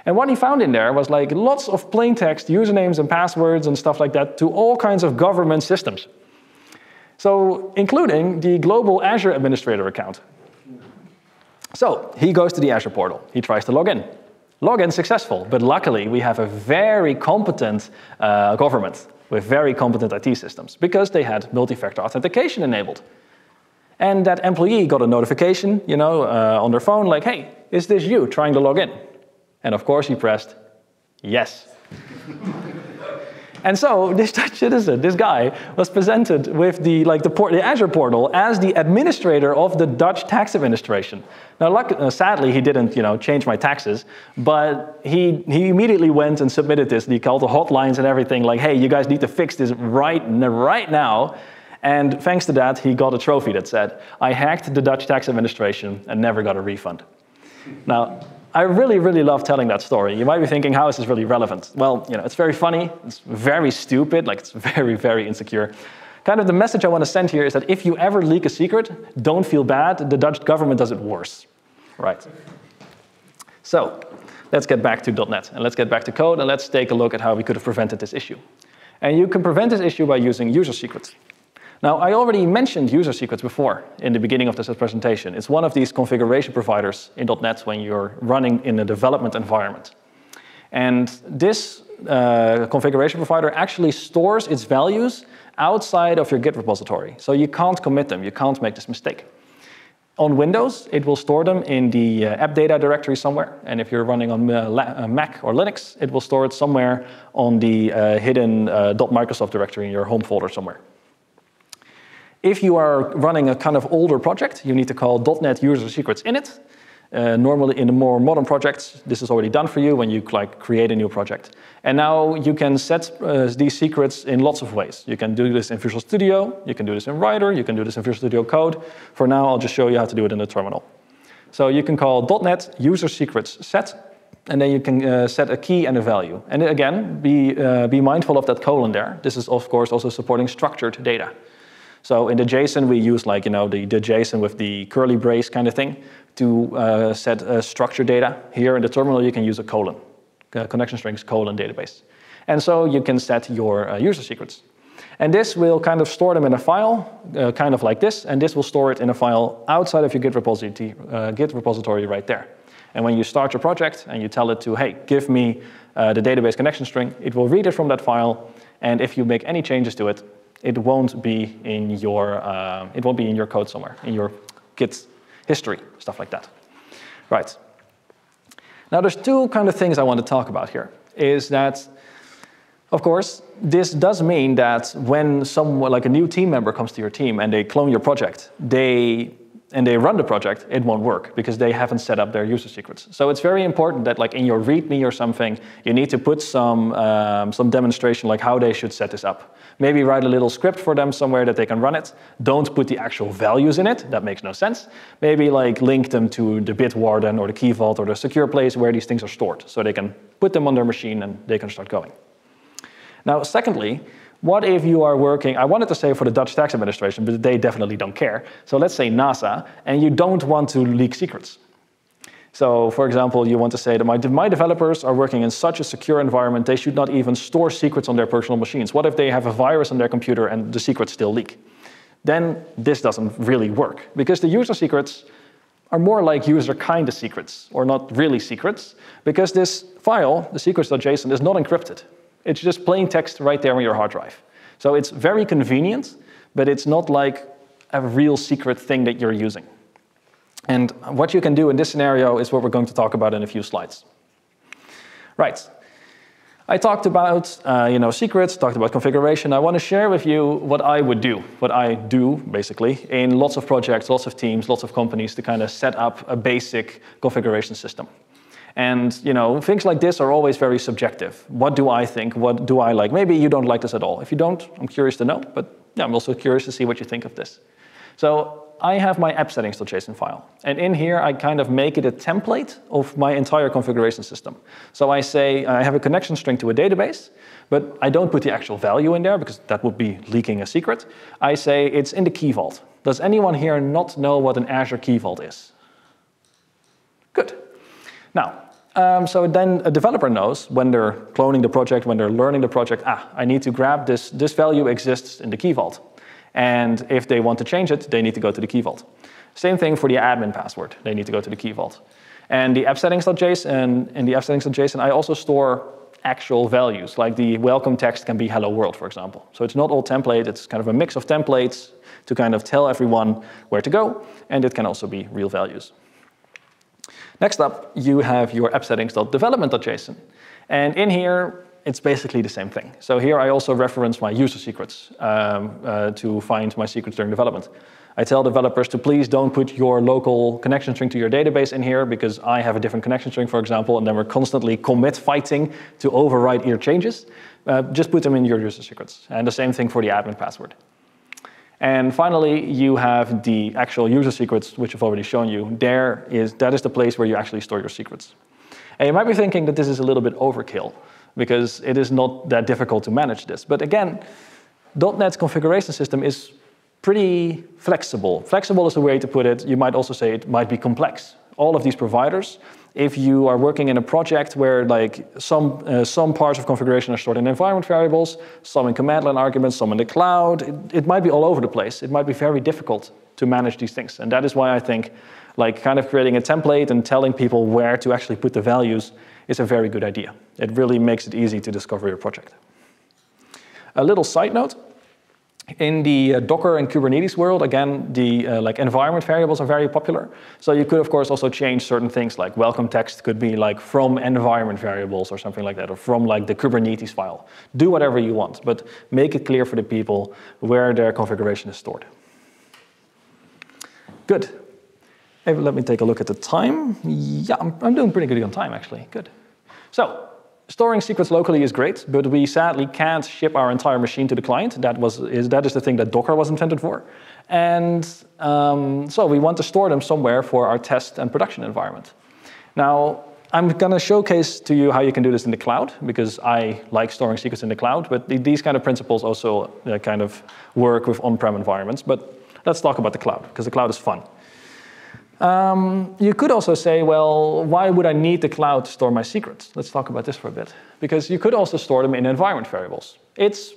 And what he found in there was like lots of plain text usernames and passwords and stuff like that to all kinds of government systems. So, including the global Azure administrator account. So, he goes to the Azure portal. He tries to log in. Login successful, but luckily we have a very competent uh, government with very competent IT systems because they had multi-factor authentication enabled. And that employee got a notification, you know, uh, on their phone, like, hey, is this you trying to log in? And of course he pressed yes. And so this Dutch citizen, this guy, was presented with the, like the, port, the Azure portal as the administrator of the Dutch tax administration. Now, luck, uh, sadly, he didn't, you know, change my taxes, but he, he immediately went and submitted this. He called the hotlines and everything, like, hey, you guys need to fix this right, right now. And thanks to that, he got a trophy that said, I hacked the Dutch tax administration and never got a refund. Now, I really, really love telling that story. You might be thinking, how is this really relevant? Well, you know, it's very funny, it's very stupid, like it's very, very insecure. Kind of the message I want to send here is that if you ever leak a secret, don't feel bad. The Dutch government does it worse. Right. So, let's get back to .NET, and let's get back to code, and let's take a look at how we could have prevented this issue. And you can prevent this issue by using user secrets. Now, I already mentioned user secrets before in the beginning of this presentation. It's one of these configuration providers in .NET when you're running in a development environment. And this uh, configuration provider actually stores its values outside of your Git repository. So you can't commit them, you can't make this mistake. On Windows, it will store them in the uh, app data directory somewhere. And if you're running on uh, uh Mac or Linux, it will store it somewhere on the uh, hidden uh, .microsoft directory in your home folder somewhere. If you are running a kind of older project, you need to call .NET user secrets init. Uh, normally in the more modern projects, this is already done for you when you like create a new project. And now you can set uh, these secrets in lots of ways. You can do this in Visual Studio, you can do this in Rider, you can do this in Visual Studio Code. For now, I'll just show you how to do it in the terminal. So you can call .NET user secrets set, and then you can uh, set a key and a value. And again, be, uh, be mindful of that colon there. This is of course also supporting structured data. So in the JSON, we use like, you know, the, the JSON with the curly brace kind of thing to uh, set uh, structured data. Here in the terminal, you can use a colon, uh, connection strings colon database. And so you can set your uh, user secrets. And this will kind of store them in a file, uh, kind of like this, and this will store it in a file outside of your Git repository, uh, Git repository right there. And when you start your project and you tell it to, hey, give me the database connection string, it will read it from that file, and if you make any changes to it, it won't be in your uh, it won't be in your code somewhere in your Git history, stuff like that. Right. Now there's two kind of things I want to talk about here. Is that of course, this does mean that when someone like a new team member comes to your team and they clone your project, they and they run the project, it won't work because they haven't set up their user secrets. So it's very important that like in your README or something, you need to put some, um, some demonstration like how they should set this up. Maybe write a little script for them somewhere that they can run it. Don't put the actual values in it, that makes no sense. Maybe like link them to the Bitwarden or the Key Vault or the secure place where these things are stored so they can put them on their machine and they can start going. Now, secondly, what if you are working, I wanted to say for the Dutch tax administration, but they definitely don't care. So let's say NASA, and you don't want to leak secrets. So for example, you want to say that my, my developers are working in such a secure environment, they should not even store secrets on their personal machines. What if they have a virus on their computer and the secrets still leak? Then this doesn't really work, because the user secrets are more like user kind of secrets, or not really secrets, because this file, the secrets.json, is not encrypted. It's just plain text right there on your hard drive. So it's very convenient, but it's not like a real secret thing that you're using. And what you can do in this scenario is what we're going to talk about in a few slides. Right. I talked about uh, you know, secrets, talked about configuration. I want to share with you what I would do, what I do basically, in lots of projects, lots of teams, lots of companies to kind of set up a basic configuration system. And you know, things like this are always very subjective. What do I think? What do I like? Maybe you don't like this at all. If you don't, I'm curious to know, but yeah, I'm also curious to see what you think of this. So I have my app settings.json file. And in here, I kind of make it a template of my entire configuration system. So I say I have a connection string to a database, but I don't put the actual value in there because that would be leaking a secret. I say it's in the key vault. Does anyone here not know what an Azure key vault is? Good. Now, um, so then a developer knows when they're cloning the project, when they're learning the project, ah, I need to grab this, this value exists in the key vault. And if they want to change it, they need to go to the key vault. Same thing for the admin password. They need to go to the key vault. And the app settings.json, in the app settings.json, I also store actual values, like the welcome text can be hello world, for example. So it's not all template, it's kind of a mix of templates to kind of tell everyone where to go, and it can also be real values. Next up, you have your app settings.development.json. And in here, it's basically the same thing. So here I also reference my user secrets um, uh, to find my secrets during development. I tell developers to please don't put your local connection string to your database in here because I have a different connection string, for example, and then we're constantly commit fighting to override your changes. Uh, just put them in your user secrets. And the same thing for the admin password. And finally, you have the actual user secrets, which I've already shown you. There is, that is the place where you actually store your secrets. And you might be thinking that this is a little bit overkill because it is not that difficult to manage this. But again, .NET's configuration system is pretty flexible. Flexible is the way to put it. You might also say it might be complex. All of these providers, if you are working in a project where like some, uh, some parts of configuration are stored in environment variables, some in command line arguments, some in the cloud, it, it might be all over the place. It might be very difficult to manage these things. And that is why I think like kind of creating a template and telling people where to actually put the values is a very good idea. It really makes it easy to discover your project. A little side note, in the uh, Docker and Kubernetes world, again, the uh, like environment variables are very popular. So you could, of course, also change certain things like welcome text could be like from environment variables or something like that, or from like the Kubernetes file. Do whatever you want, but make it clear for the people where their configuration is stored. Good. let me take a look at the time. Yeah, I'm, I'm doing pretty good on time, actually. Good. So Storing secrets locally is great, but we sadly can't ship our entire machine to the client. That, was, is, that is the thing that Docker was intended for. And um, so we want to store them somewhere for our test and production environment. Now, I'm going to showcase to you how you can do this in the cloud, because I like storing secrets in the cloud, but these kind of principles also uh, kind of work with on-prem environments. But let's talk about the cloud, because the cloud is fun. Um, you could also say, well, why would I need the cloud to store my secrets? Let's talk about this for a bit. Because you could also store them in environment variables. It's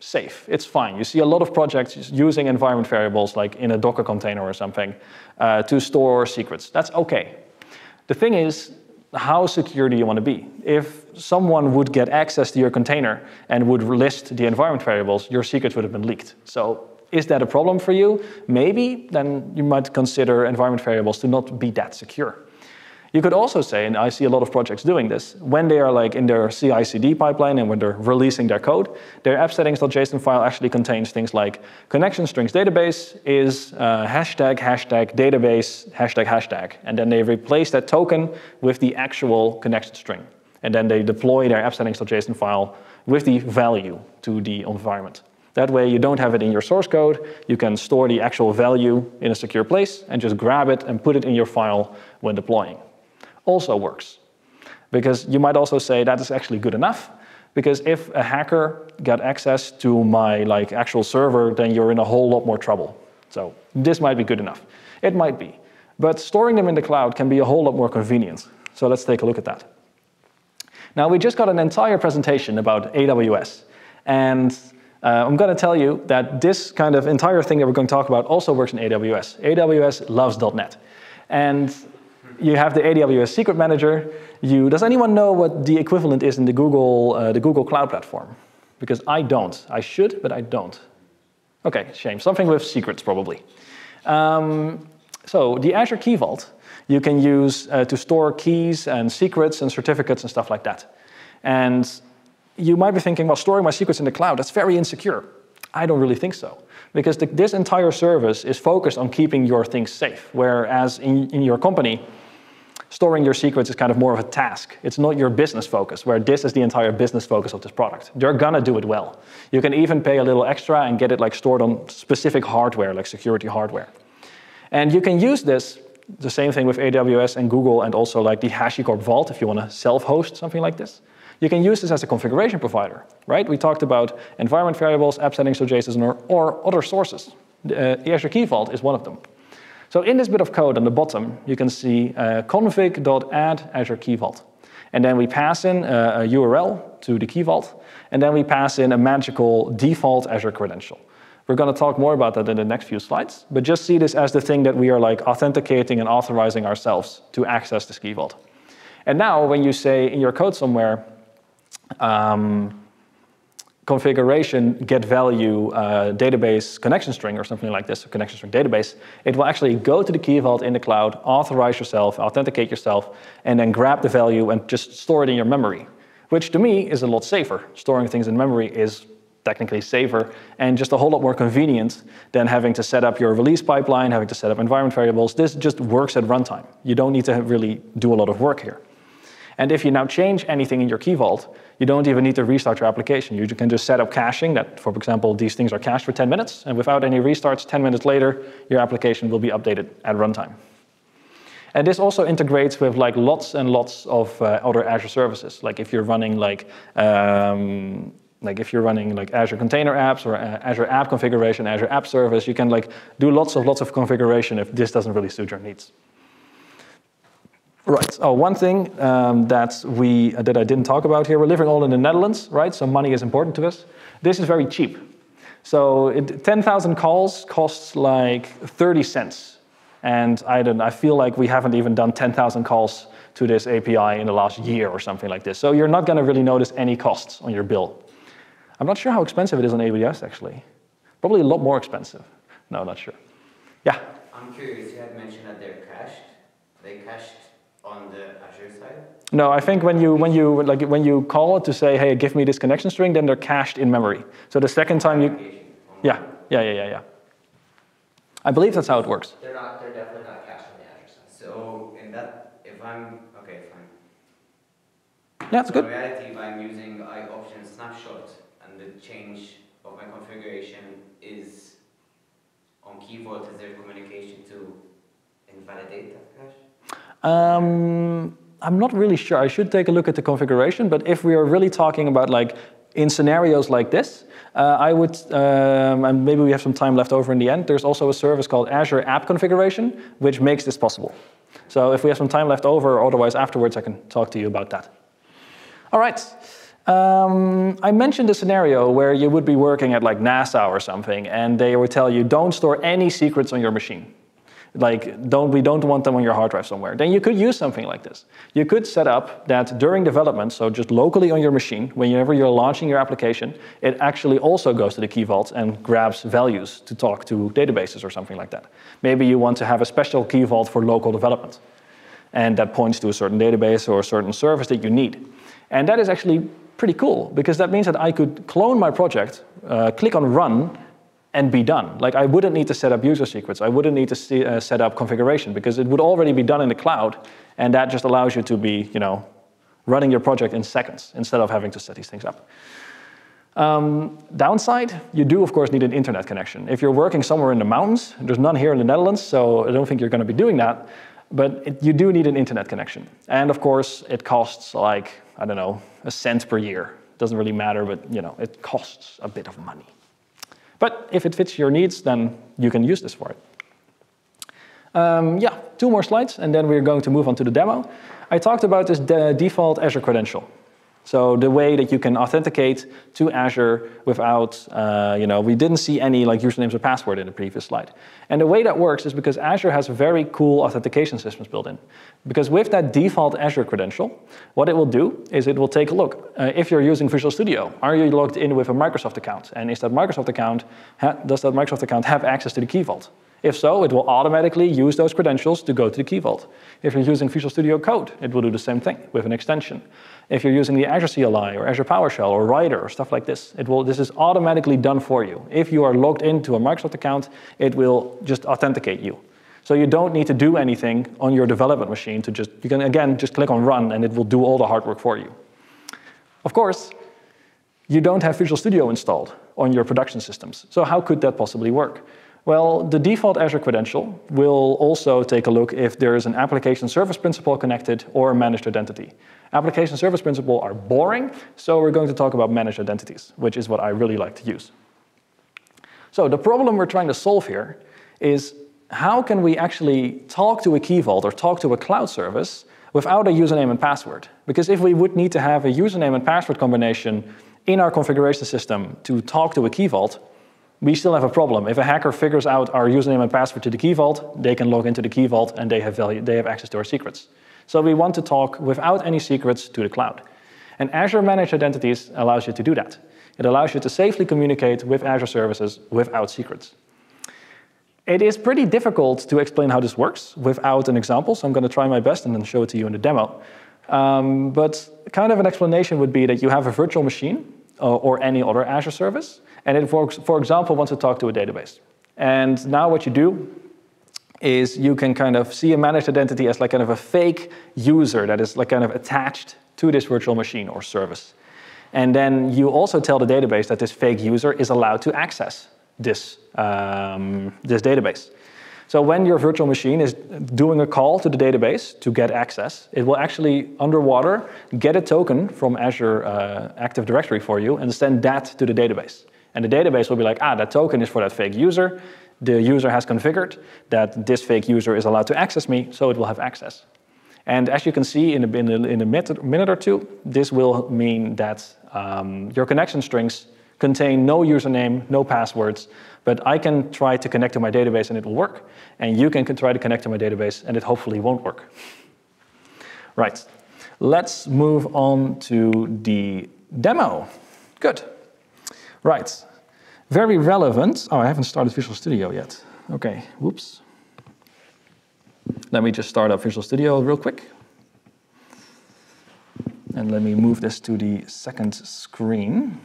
safe, it's fine. You see a lot of projects using environment variables, like in a Docker container or something, uh, to store secrets. That's okay. The thing is, how secure do you want to be? If someone would get access to your container and would list the environment variables, your secrets would have been leaked. So is that a problem for you? Maybe, then you might consider environment variables to not be that secure. You could also say, and I see a lot of projects doing this, when they are like in their CI/CD pipeline and when they're releasing their code, their app settings.json file actually contains things like connection strings database is uh, hashtag hashtag database hashtag hashtag, and then they replace that token with the actual connection string, and then they deploy their app settings.json file with the value to the environment. That way you don't have it in your source code, you can store the actual value in a secure place and just grab it and put it in your file when deploying. Also works. Because you might also say that is actually good enough, because if a hacker got access to my like actual server, then you're in a whole lot more trouble. So this might be good enough. It might be. But storing them in the cloud can be a whole lot more convenient. So let's take a look at that. Now we just got an entire presentation about AWS. And uh, I'm going to tell you that this kind of entire thing that we're going to talk about also works in AWS. AWS loves .NET. And you have the AWS Secret Manager. You, does anyone know what the equivalent is in the Google, uh, the Google Cloud Platform? Because I don't. I should, but I don't. Okay, shame. Something with secrets, probably. Um, so the Azure Key Vault you can use uh, to store keys and secrets and certificates and stuff like that. And you might be thinking, well, storing my secrets in the cloud, that's very insecure. I don't really think so. Because the, this entire service is focused on keeping your things safe, whereas in, in your company, storing your secrets is kind of more of a task. It's not your business focus, where this is the entire business focus of this product. They're gonna do it well. You can even pay a little extra and get it like stored on specific hardware, like security hardware. And you can use this, the same thing with AWS and Google and also like the HashiCorp Vault if you wanna self-host something like this. You can use this as a configuration provider, right? We talked about environment variables, app settings, so JSON, or, or other sources. Uh, the Azure Key Vault is one of them. So in this bit of code on the bottom, you can see uh, config.add Azure Key Vault. And then we pass in a, a URL to the Key Vault, and then we pass in a magical default Azure credential. We're going to talk more about that in the next few slides, but just see this as the thing that we are like authenticating and authorizing ourselves to access the Key Vault. And now when you say in your code somewhere, um, configuration get value uh, database connection string or something like this, a connection string database, it will actually go to the key vault in the cloud, authorize yourself, authenticate yourself, and then grab the value and just store it in your memory. which to me is a lot safer. Storing things in memory is technically safer and just a whole lot more convenient than having to set up your release pipeline, having to set up environment variables. This just works at runtime. You don't need to really do a lot of work here. And if you now change anything in your key vault, you don't even need to restart your application. You can just set up caching that, for example, these things are cached for 10 minutes, and without any restarts, 10 minutes later, your application will be updated at runtime. And this also integrates with like lots and lots of uh, other Azure services. Like if you're running like um, like if you're running like Azure Container Apps or uh, Azure App Configuration, Azure App Service, you can like do lots of lots of configuration if this doesn't really suit your needs. Right. Oh, one thing um, that we uh, that I didn't talk about here. We're living all in the Netherlands, right? So money is important to us. This is very cheap. So 10,000 calls costs like 30 cents, and I don't. I feel like we haven't even done 10,000 calls to this API in the last year or something like this. So you're not going to really notice any costs on your bill. I'm not sure how expensive it is on AWS actually. Probably a lot more expensive. No, not sure. Yeah. I'm curious. You had mentioned that they're cached. They cached on the Azure side? No, I think when you when you like when you call it to say, "Hey, give me this connection string," then they're cached in memory. So the second time you, yeah, yeah, yeah, yeah, yeah. I believe that's how it works. They're not. They're definitely not cached on the Azure side. So in that, if I'm okay, fine. Yeah, it's so good. In reality, if I'm using iOption snapshot and the change of my configuration is on key vault, is there communication to invalidate that cache? Um, I'm not really sure. I should take a look at the configuration, but if we are really talking about like in scenarios like this, uh, I would, um, and maybe we have some time left over in the end, there's also a service called Azure App Configuration, which makes this possible. So if we have some time left over, otherwise afterwards I can talk to you about that. All right. Um, I mentioned a scenario where you would be working at like NASA or something, and they would tell you, don't store any secrets on your machine like don't, we don't want them on your hard drive somewhere, then you could use something like this. You could set up that during development, so just locally on your machine, whenever you're launching your application, it actually also goes to the key vault and grabs values to talk to databases or something like that. Maybe you want to have a special key vault for local development, and that points to a certain database or a certain service that you need. And that is actually pretty cool, because that means that I could clone my project, uh, click on run, and be done. Like I wouldn't need to set up user secrets. I wouldn't need to see, uh, set up configuration because it would already be done in the cloud, and that just allows you to be, you know, running your project in seconds instead of having to set these things up. Um, downside, you do of course need an internet connection. If you're working somewhere in the mountains, there's none here in the Netherlands, so I don't think you're going to be doing that. But it, you do need an internet connection, and of course it costs like I don't know a cent per year. Doesn't really matter, but you know it costs a bit of money. But if it fits your needs, then you can use this for it. Um, yeah, two more slides, and then we're going to move on to the demo. I talked about this de default Azure credential. So the way that you can authenticate to Azure without, uh, you know, we didn't see any like usernames or password in the previous slide. And the way that works is because Azure has very cool authentication systems built in. Because with that default Azure credential, what it will do is it will take a look. Uh, if you're using Visual Studio, are you logged in with a Microsoft account? And is that Microsoft account, does that Microsoft account have access to the Key Vault? If so, it will automatically use those credentials to go to the Key Vault. If you're using Visual Studio Code, it will do the same thing with an extension. If you're using the Azure CLI or Azure PowerShell or Rider or stuff like this, it will, this is automatically done for you. If you are logged into a Microsoft account, it will just authenticate you. So you don't need to do anything on your development machine to just, you can again just click on run and it will do all the hard work for you. Of course, you don't have Visual Studio installed on your production systems. So how could that possibly work? Well, the default Azure credential will also take a look if there is an application service principal connected or a managed identity. Application service principal are boring, so we're going to talk about managed identities, which is what I really like to use. So the problem we're trying to solve here is how can we actually talk to a key vault or talk to a cloud service without a username and password? Because if we would need to have a username and password combination in our configuration system to talk to a key vault, we still have a problem. If a hacker figures out our username and password to the key vault, they can log into the key vault and they have, value, they have access to our secrets. So we want to talk without any secrets to the cloud. And Azure Managed Identities allows you to do that. It allows you to safely communicate with Azure services without secrets. It is pretty difficult to explain how this works without an example, so I'm going to try my best and then show it to you in the demo. Um, but kind of an explanation would be that you have a virtual machine uh, or any other Azure service, and it, for, for example, wants to talk to a database. And now what you do is you can kind of see a managed identity as like kind of a fake user that is like kind of attached to this virtual machine or service. And then you also tell the database that this fake user is allowed to access this, um, this database. So when your virtual machine is doing a call to the database to get access, it will actually, underwater, get a token from Azure uh, Active Directory for you and send that to the database. And the database will be like, ah, that token is for that fake user. The user has configured that this fake user is allowed to access me, so it will have access. And as you can see in a, in a, in a minute or two, this will mean that um, your connection strings contain no username, no passwords, but I can try to connect to my database and it will work, and you can try to connect to my database and it hopefully won't work. Right, let's move on to the demo. Good. Right, very relevant. Oh, I haven't started Visual Studio yet. Okay, whoops. Let me just start up Visual Studio real quick. And let me move this to the second screen.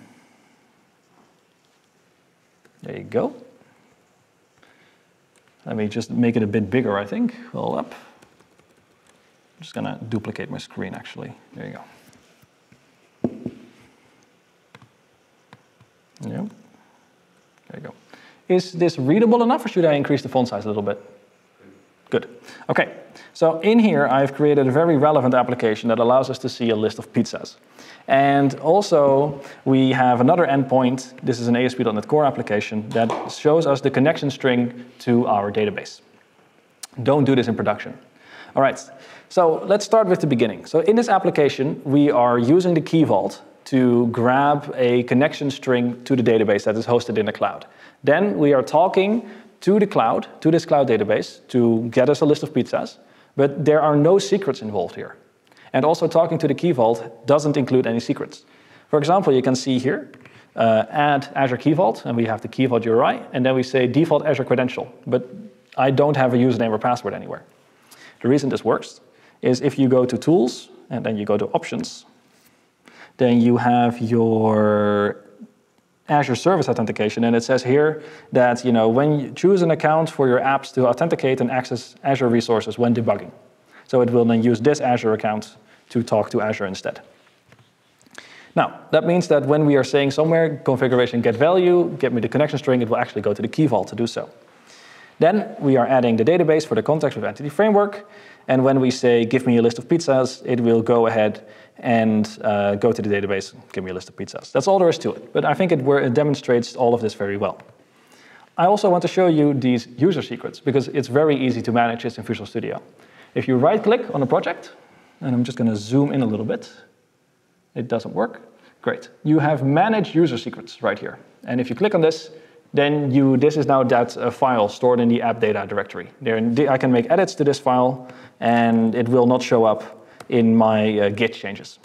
There you go. Let me just make it a bit bigger, I think. Hold up. I'm just gonna duplicate my screen actually. There you go. Yep. There you go. Is this readable enough or should I increase the font size a little bit? Good. Okay, so in here I've created a very relevant application that allows us to see a list of pizzas. And also, we have another endpoint. This is an ASP.NET Core application that shows us the connection string to our database. Don't do this in production. All right, so let's start with the beginning. So in this application, we are using the Key Vault to grab a connection string to the database that is hosted in the cloud. Then we are talking to the cloud, to this cloud database, to get us a list of pizzas, but there are no secrets involved here. And also talking to the Key Vault doesn't include any secrets. For example, you can see here, uh, add Azure Key Vault, and we have the Key Vault URI, and then we say default Azure credential, but I don't have a username or password anywhere. The reason this works is if you go to Tools, and then you go to Options, then you have your Azure Service Authentication, and it says here that you know when you choose an account for your apps to authenticate and access Azure resources when debugging. So it will then use this Azure account to talk to Azure instead. Now, that means that when we are saying somewhere configuration get value, get me the connection string, it will actually go to the key vault to do so. Then we are adding the database for the context with Entity Framework. And when we say give me a list of pizzas, it will go ahead and uh, go to the database, give me a list of pizzas. That's all there is to it. But I think it, it demonstrates all of this very well. I also want to show you these user secrets because it's very easy to manage this in Visual Studio. If you right click on a project, and I'm just going to zoom in a little bit. It doesn't work. Great. You have manage user secrets right here. And if you click on this, then you, this is now that uh, file stored in the app data directory. There, I can make edits to this file, and it will not show up in my uh, Git changes.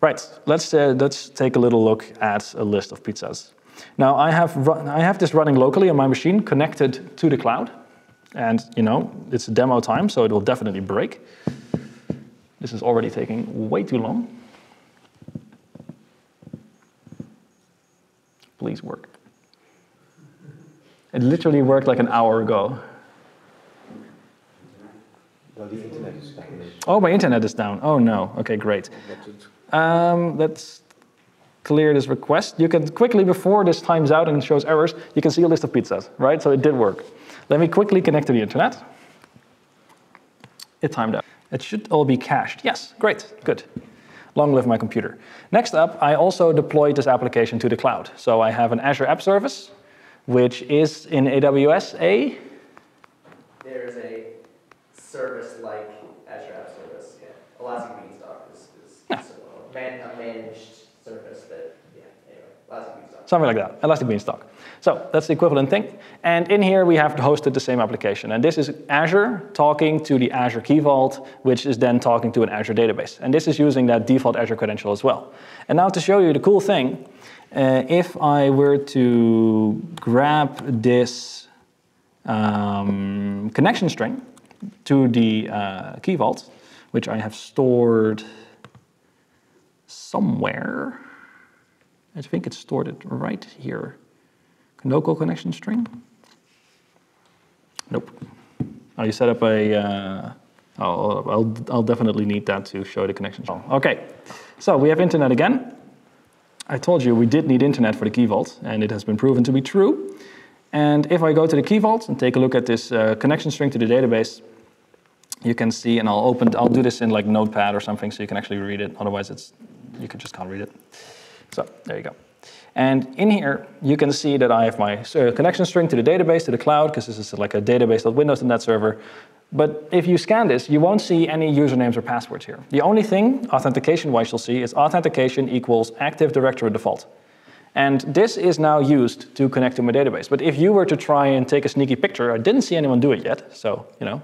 Right, let's, uh, let's take a little look at a list of pizzas. Now, I have, run, I have this running locally on my machine connected to the cloud. And, you know, it's a demo time, so it will definitely break. This is already taking way too long. Please work. It literally worked like an hour ago. Oh, my internet is down. Oh no. Okay, great. Um, let's clear this request. You can quickly, before this times out and shows errors, you can see a list of pizzas, right? So it did work. Let me quickly connect to the internet. It timed out. It should all be cached. Yes, great, good. Long live my computer. Next up, I also deployed this application to the cloud. So I have an Azure App Service, which is in AWS a? There is a service like Azure App Service. Yeah. Elastic Beanstalk is, is yeah. a, man, a managed service that, yeah, anyway. Something like that, Elastic Beanstalk. So that's the equivalent thing. And in here we have hosted the same application. And this is Azure talking to the Azure Key Vault, which is then talking to an Azure database. And this is using that default Azure credential as well. And now to show you the cool thing, uh, if I were to grab this um, connection string to the uh, Key Vault, which I have stored somewhere. I think it's stored it right here. Local connection string? Nope. Oh, you set up a, uh, oh, I'll, I'll definitely need that to show the connection string. Okay, so we have internet again. I told you we did need internet for the key vault, and it has been proven to be true. And if I go to the key vault and take a look at this uh, connection string to the database, you can see, and I'll open, I'll do this in like Notepad or something so you can actually read it. Otherwise, it's you can just can't read it. So there you go. And in here, you can see that I have my uh, connection string to the database, to the cloud, because this is like a database.windows.net server. But if you scan this, you won't see any usernames or passwords here. The only thing, authentication-wise, you'll see is authentication equals Active Directory default. And this is now used to connect to my database. But if you were to try and take a sneaky picture, I didn't see anyone do it yet, so, you know,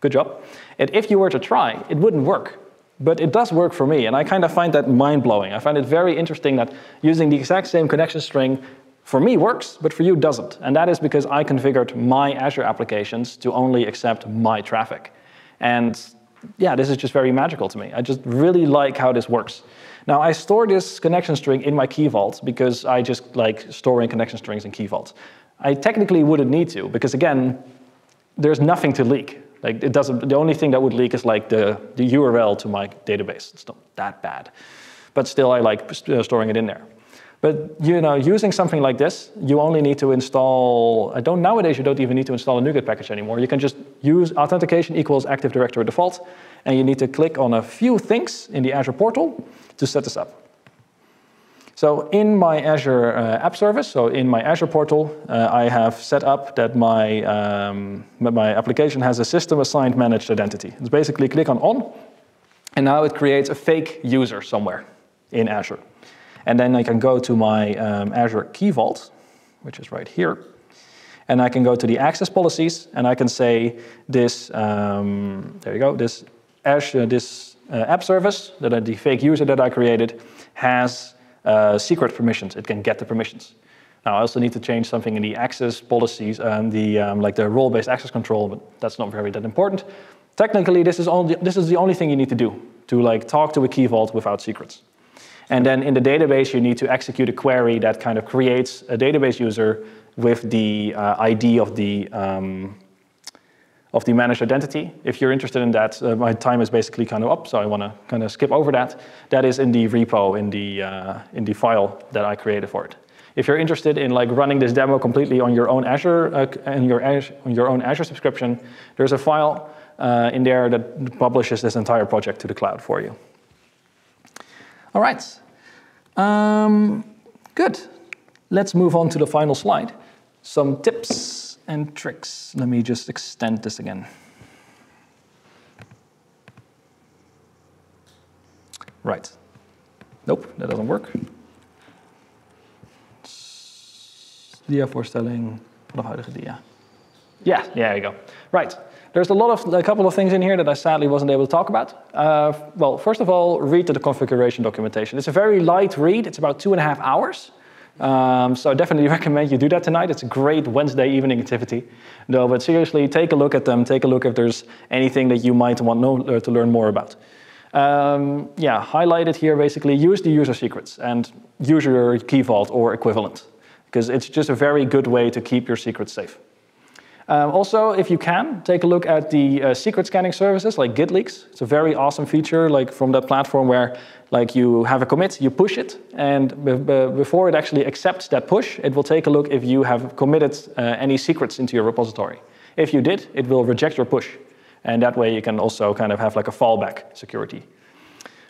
good job. And if you were to try, it wouldn't work. But it does work for me, and I kind of find that mind-blowing. I find it very interesting that using the exact same connection string for me works, but for you doesn't. And that is because I configured my Azure applications to only accept my traffic. And yeah, this is just very magical to me. I just really like how this works. Now, I store this connection string in my key vault because I just like storing connection strings in key vault. I technically wouldn't need to because, again, there's nothing to leak. Like it doesn't, the only thing that would leak is like the, the URL to my database. It's not that bad. But still, I like uh, storing it in there. But you know, using something like this, you only need to install, I don't, nowadays you don't even need to install a NuGet package anymore. You can just use authentication equals Active Directory default, and you need to click on a few things in the Azure portal to set this up. So in my Azure uh, App Service, so in my Azure portal, uh, I have set up that my, um, my application has a system assigned managed identity. It's basically click on on, and now it creates a fake user somewhere in Azure. And then I can go to my um, Azure Key Vault, which is right here, and I can go to the access policies, and I can say this, um, there you go, this Azure, this uh, app service, that the fake user that I created, has uh, secret permissions. It can get the permissions. Now, I also need to change something in the access policies and the um, like the role-based access control, but that's not very that important. Technically, this is only this is the only thing you need to do to like talk to a key vault without secrets. And then in the database, you need to execute a query that kind of creates a database user with the uh, ID of the um, of the managed identity. If you're interested in that, uh, my time is basically kind of up, so I want to kind of skip over that. That is in the repo in the uh, in the file that I created for it. If you're interested in like running this demo completely on your own Azure uh, and your Azure, on your own Azure subscription, there's a file uh, in there that publishes this entire project to the cloud for you. All right, um, good. Let's move on to the final slide. Some tips and tricks. Let me just extend this again. Right. Nope, that doesn't work. Dia-voorstelling vanaf huidige dia. Yeah, there you go. Right. There's a lot of a couple of things in here that I sadly wasn't able to talk about. Uh, well, first of all, read the configuration documentation. It's a very light read. It's about two and a half hours. Um, so I definitely recommend you do that tonight. It's a great Wednesday evening activity. No, but seriously, take a look at them. Take a look if there's anything that you might want know, uh, to learn more about. Um, yeah, highlighted here basically, use the user secrets and use your key vault or equivalent because it's just a very good way to keep your secrets safe. Um, also, if you can, take a look at the uh, secret scanning services like GitLeaks. It's a very awesome feature like from that platform where like you have a commit, you push it, and before it actually accepts that push, it will take a look if you have committed uh, any secrets into your repository. If you did, it will reject your push. And that way you can also kind of have like a fallback security.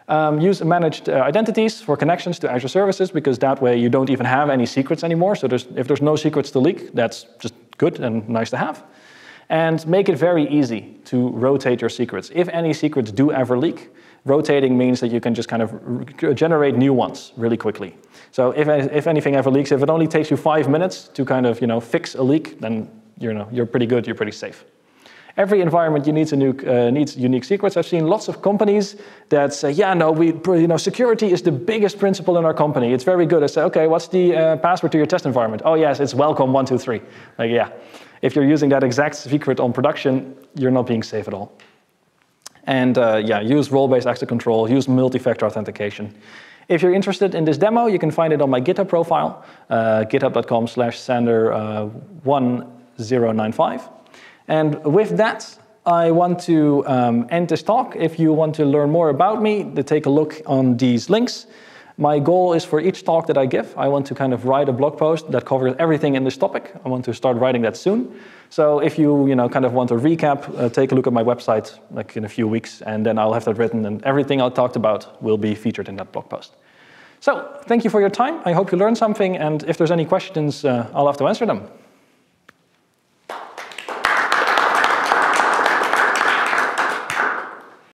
Um, use managed uh, identities for connections to Azure services because that way you don't even have any secrets anymore. So there's, if there's no secrets to leak, that's just good and nice to have. And make it very easy to rotate your secrets. If any secrets do ever leak, rotating means that you can just kind of generate new ones really quickly. So if, if anything ever leaks, if it only takes you five minutes to kind of you know, fix a leak, then you know, you're pretty good, you're pretty safe. Every environment you need new, uh, needs unique secrets. I've seen lots of companies that say, yeah, no, we, you know, security is the biggest principle in our company. It's very good. I say, okay, what's the uh, password to your test environment? Oh, yes, it's welcome one, two, three. Like, yeah. If you're using that exact secret on production, you're not being safe at all. And uh, yeah, use role-based access control, use multi-factor authentication. If you're interested in this demo, you can find it on my GitHub profile, uh, github.com slash sander1095. And with that, I want to um, end this talk. If you want to learn more about me, take a look on these links. My goal is for each talk that I give, I want to kind of write a blog post that covers everything in this topic. I want to start writing that soon. So if you, you know, kind of want a recap, uh, take a look at my website like in a few weeks, and then I'll have that written, and everything I talked about will be featured in that blog post. So thank you for your time. I hope you learned something, and if there's any questions, uh, I'll have to answer them.